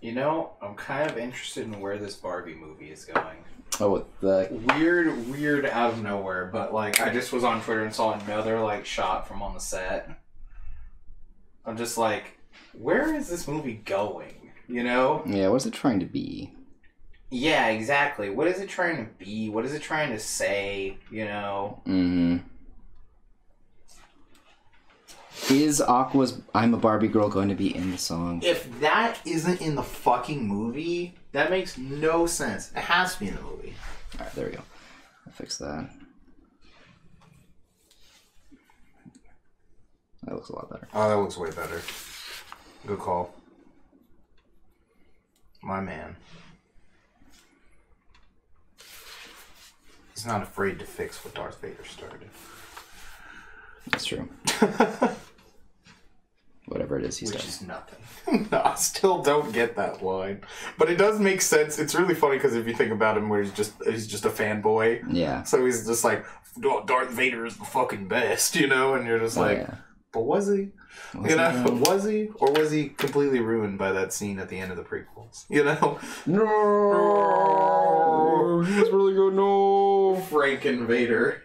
You know, I'm kind of interested in where this Barbie movie is going. Oh, the Weird, weird out of nowhere, but like I just was on Twitter and saw another like shot from on the set. I'm just like, where is this movie going? You know? yeah. What's it trying to be? Yeah, exactly. What is it trying to be? What is it trying to say? You know? hmm Is Aqua's "I'm a Barbie Girl" going to be in the song? If that isn't in the fucking movie, that makes no sense. It has to be in the movie. All right, there we go. I'll fix that. That looks a lot better. Oh, that looks way better. Good call. My man. He's not afraid to fix what Darth Vader started. That's true. Whatever it is he's Which done. is nothing. no, I still don't get that line, but it does make sense. It's really funny because if you think about him, where he's just he's just a fanboy, Yeah. so he's just like Darth Vader is the fucking best, you know, and you're just Oh, like, yeah. but was he? Was you he, know, though? was he, or was he completely ruined by that scene at the end of the prequels? You know, No, he was really good. No. Franken Vader.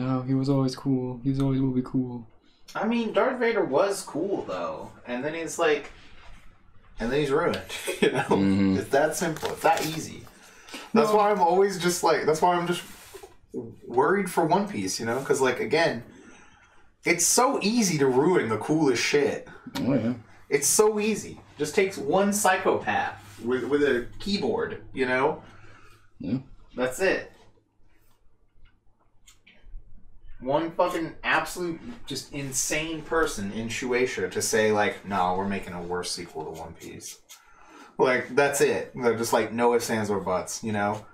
No, he was always cool. He was always will be cool. I mean, Darth Vader was cool though, and then he's like, and then he's ruined. You know, Mhm. it's that simple. It's that easy. That's why I'm always just like. That's why I'm just worried for One Piece. You know, because like again, it's so easy to ruin the coolest shit. Oh yeah. It's so easy. Just takes one psychopath with with a keyboard. You know, Yeah. that's it. One fucking absolute, just insane person in Shueisha to say like, no, we're making a worse sequel to One Piece. Like that's it. They're just like no ifs, ands, or buts. You know,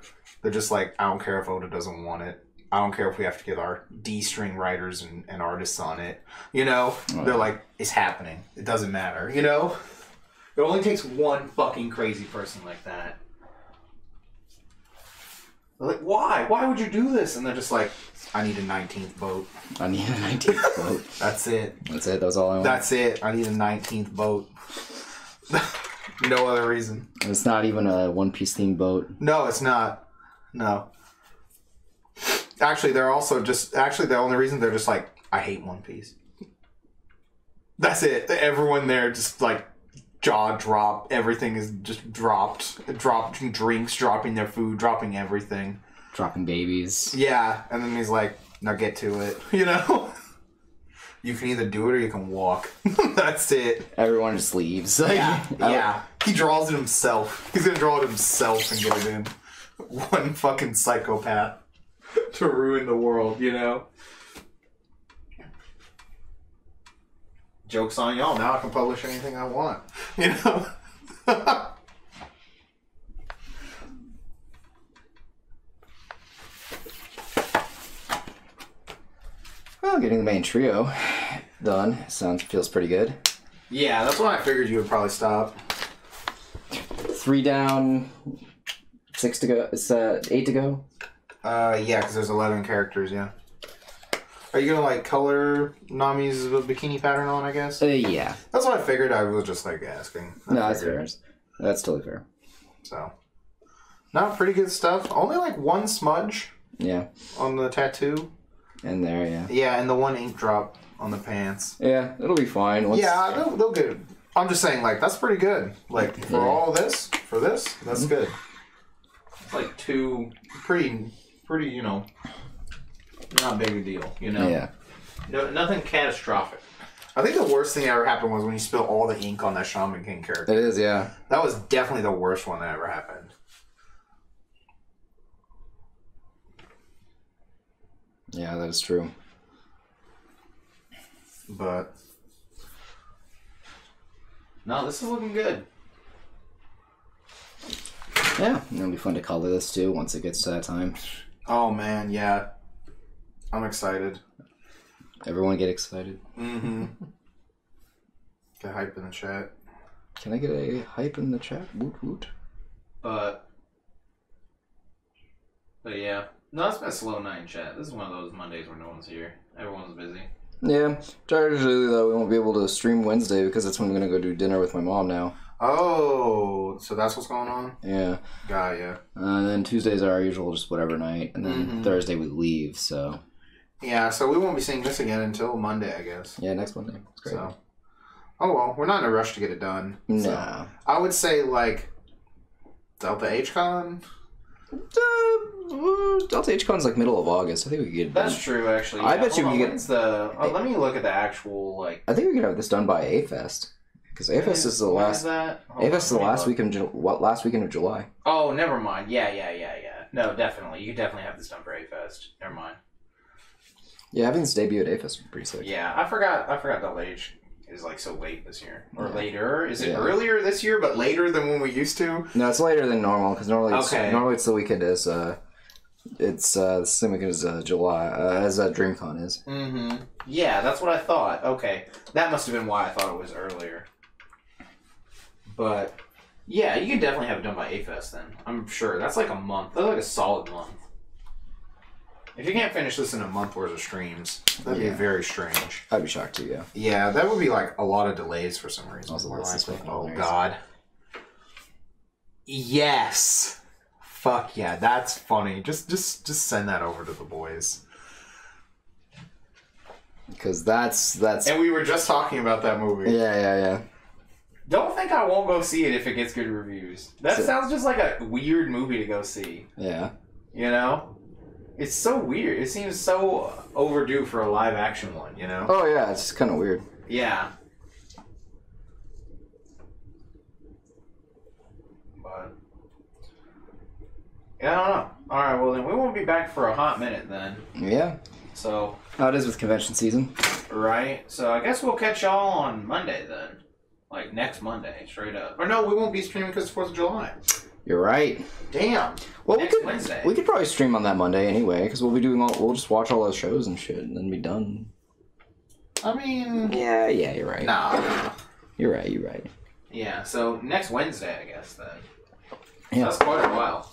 they're just like, I don't care if Oda doesn't want it. I don't care if we have to get our D string writers and, and artists on it. You know, they're like, it's happening. It doesn't matter. You know, It only takes one fucking crazy person like that. They're like, why? Why would you do this? And they're just like, I need a 19th boat. I need a 19th boat. That's it. That's it. That was all I wanted. That's it. I need a 19th boat. no other reason. it's not even a One Piece themed boat. No, it's not. No. Actually, they're also just. Actually, the only reason they're just like, I hate One Piece. That's it. Everyone there just like jaw drop. Everything is just dropped. Dropped drinks, dropping their food, dropping everything. Dropping babies. Yeah, and then he's like, "Now get to it." You know. You can either do it or you can walk. That's it. Everyone just leaves. Yeah, oh. yeah. He draws it himself. He's gonna draw it himself and get it in. One fucking psychopath to ruin the world, you know. Joke's on y'all. Now I can publish anything I want. You know. Well, getting the main trio done sounds feels pretty good. yeah, that's when I figured you would probably stop. Three down, six to go. It's uh, eight to go. Uh, yeah, because there's eleven characters. Yeah. Are you gonna like color Nami's bikini pattern on? I guess Uh, yeah. that's what I figured. I was just like asking. I No, that's fair. That's totally fair. So, not pretty good stuff. Only like one smudge Yeah, on the tattoo. and there, yeah, Yeah, and the one ink drop on the pants. yeah. It'll be fine. Once, Yeah, they'll, they'll get it. I'm just saying, like, that's pretty good. Like, for Yeah. all this, for this, that's good. It's like two, Pretty, pretty, you know, not a big a deal. You know, yeah. no, nothing catastrophic. I think the worst thing that ever happened was when you spilled all the ink on that Shaman King character. It is. Yeah. That was definitely the worst one that ever happened. Yeah, that is true. But, No, this is looking good. Yeah, and it'll be fun to color this too once it gets to that time. oh man, yeah. I'm excited. Everyone get excited. Mm-hmm. Get hype in the chat. Can I get a hype in the chat? Woot woot. But, but yeah, no, it's been a slow night in chat. This is one of those Mondays where no one's here. Everyone's busy. Yeah. Usually though, we won't be able to stream Wednesday because that's when I'm gonna go do dinner with my mom now. Oh, so that's what's going on? Yeah. Got ya. Uh, and then Tuesdays are our usual, just whatever night, and then Mhm. Thursday we leave. So Yeah, so we won't be seeing this again until Monday, I guess. yeah, next Monday. It's great. So, oh well, we're not in a rush to get it done. So, I would say like Delta H Con. Uh, Delta Con's like middle of August. I think we could get it done. That's true, actually. I bet you hold we on, get- when's the. Oh, let me look at the actual like. I think we could have this done by A Fest because A Fest is the when last. that? Hold A Fest is the last look. week in Ju- what last weekend of July. Oh, never mind. Yeah, yeah, yeah, yeah. No, definitely. You could definitely have this done for A Fest. Never mind. Yeah, having this debut at A Fest would be pretty sick. Yeah, I forgot. I forgot Double H is like so late this year or Yeah. later. Is it Yeah. earlier this year? But later than when we used to. No, it's later than normal because normally it's, Okay. normally it's the weekend as uh, it's uh, the same weekend as uh, July uh, as uh, DreamCon is. Mm-hmm. Yeah, that's what I thought. Okay, that must have been why I thought it was earlier. But yeah, you can definitely have it done by A Fest then. I'm sure that's like a month. That's like a solid month. If you can't finish this in a month worth of streams, that'd Yeah. be very strange. I'd be shocked too. Yeah. Yeah, that would be like a lot of delays for some reason. Also, We're this is like, oh god. Yes. Fuck yeah, that's funny. Just just just send that over to the boys. Because that's that's And we were just talking about that movie. yeah yeah yeah. Don't think I won't go see it if it gets good reviews. That So- sounds just like a weird movie to go see. Yeah. You know, it's so weird. It seems so overdue for a live action one. You know? Oh yeah, it's kind of weird. Yeah. But yeah, I don't know. All right, well then we won't be back for a hot minute then. Yeah. So How it is with convention season. right. So I guess we'll catch y'all on Monday then, like next Monday, straight up. Or no, we won't be streaming because it's Fourth of July. You're right. Damn. Well, Next we could Wednesday. we could probably stream on that Monday anyway because we'll be doing all we'll just watch all those shows and shit and then be done. I mean, Yeah, yeah, you're right. nah. You're right. You're right. Yeah. So next Wednesday, I guess then. Yeah. That's quite a while.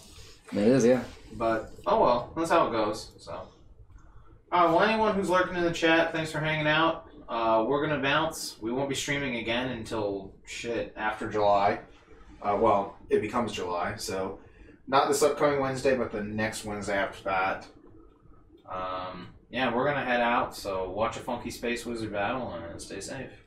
It is. Yeah. But oh well, that's how it goes. So, uh, well, anyone who's lurking in the chat, thanks for hanging out. Uh, we're gonna bounce. We won't be streaming again until shit after July. Uh, well, it becomes July, so not this upcoming Wednesday, but the next Wednesday after that. Um, yeah, we're gonna head out. So watch a funky space wizard battle and stay safe.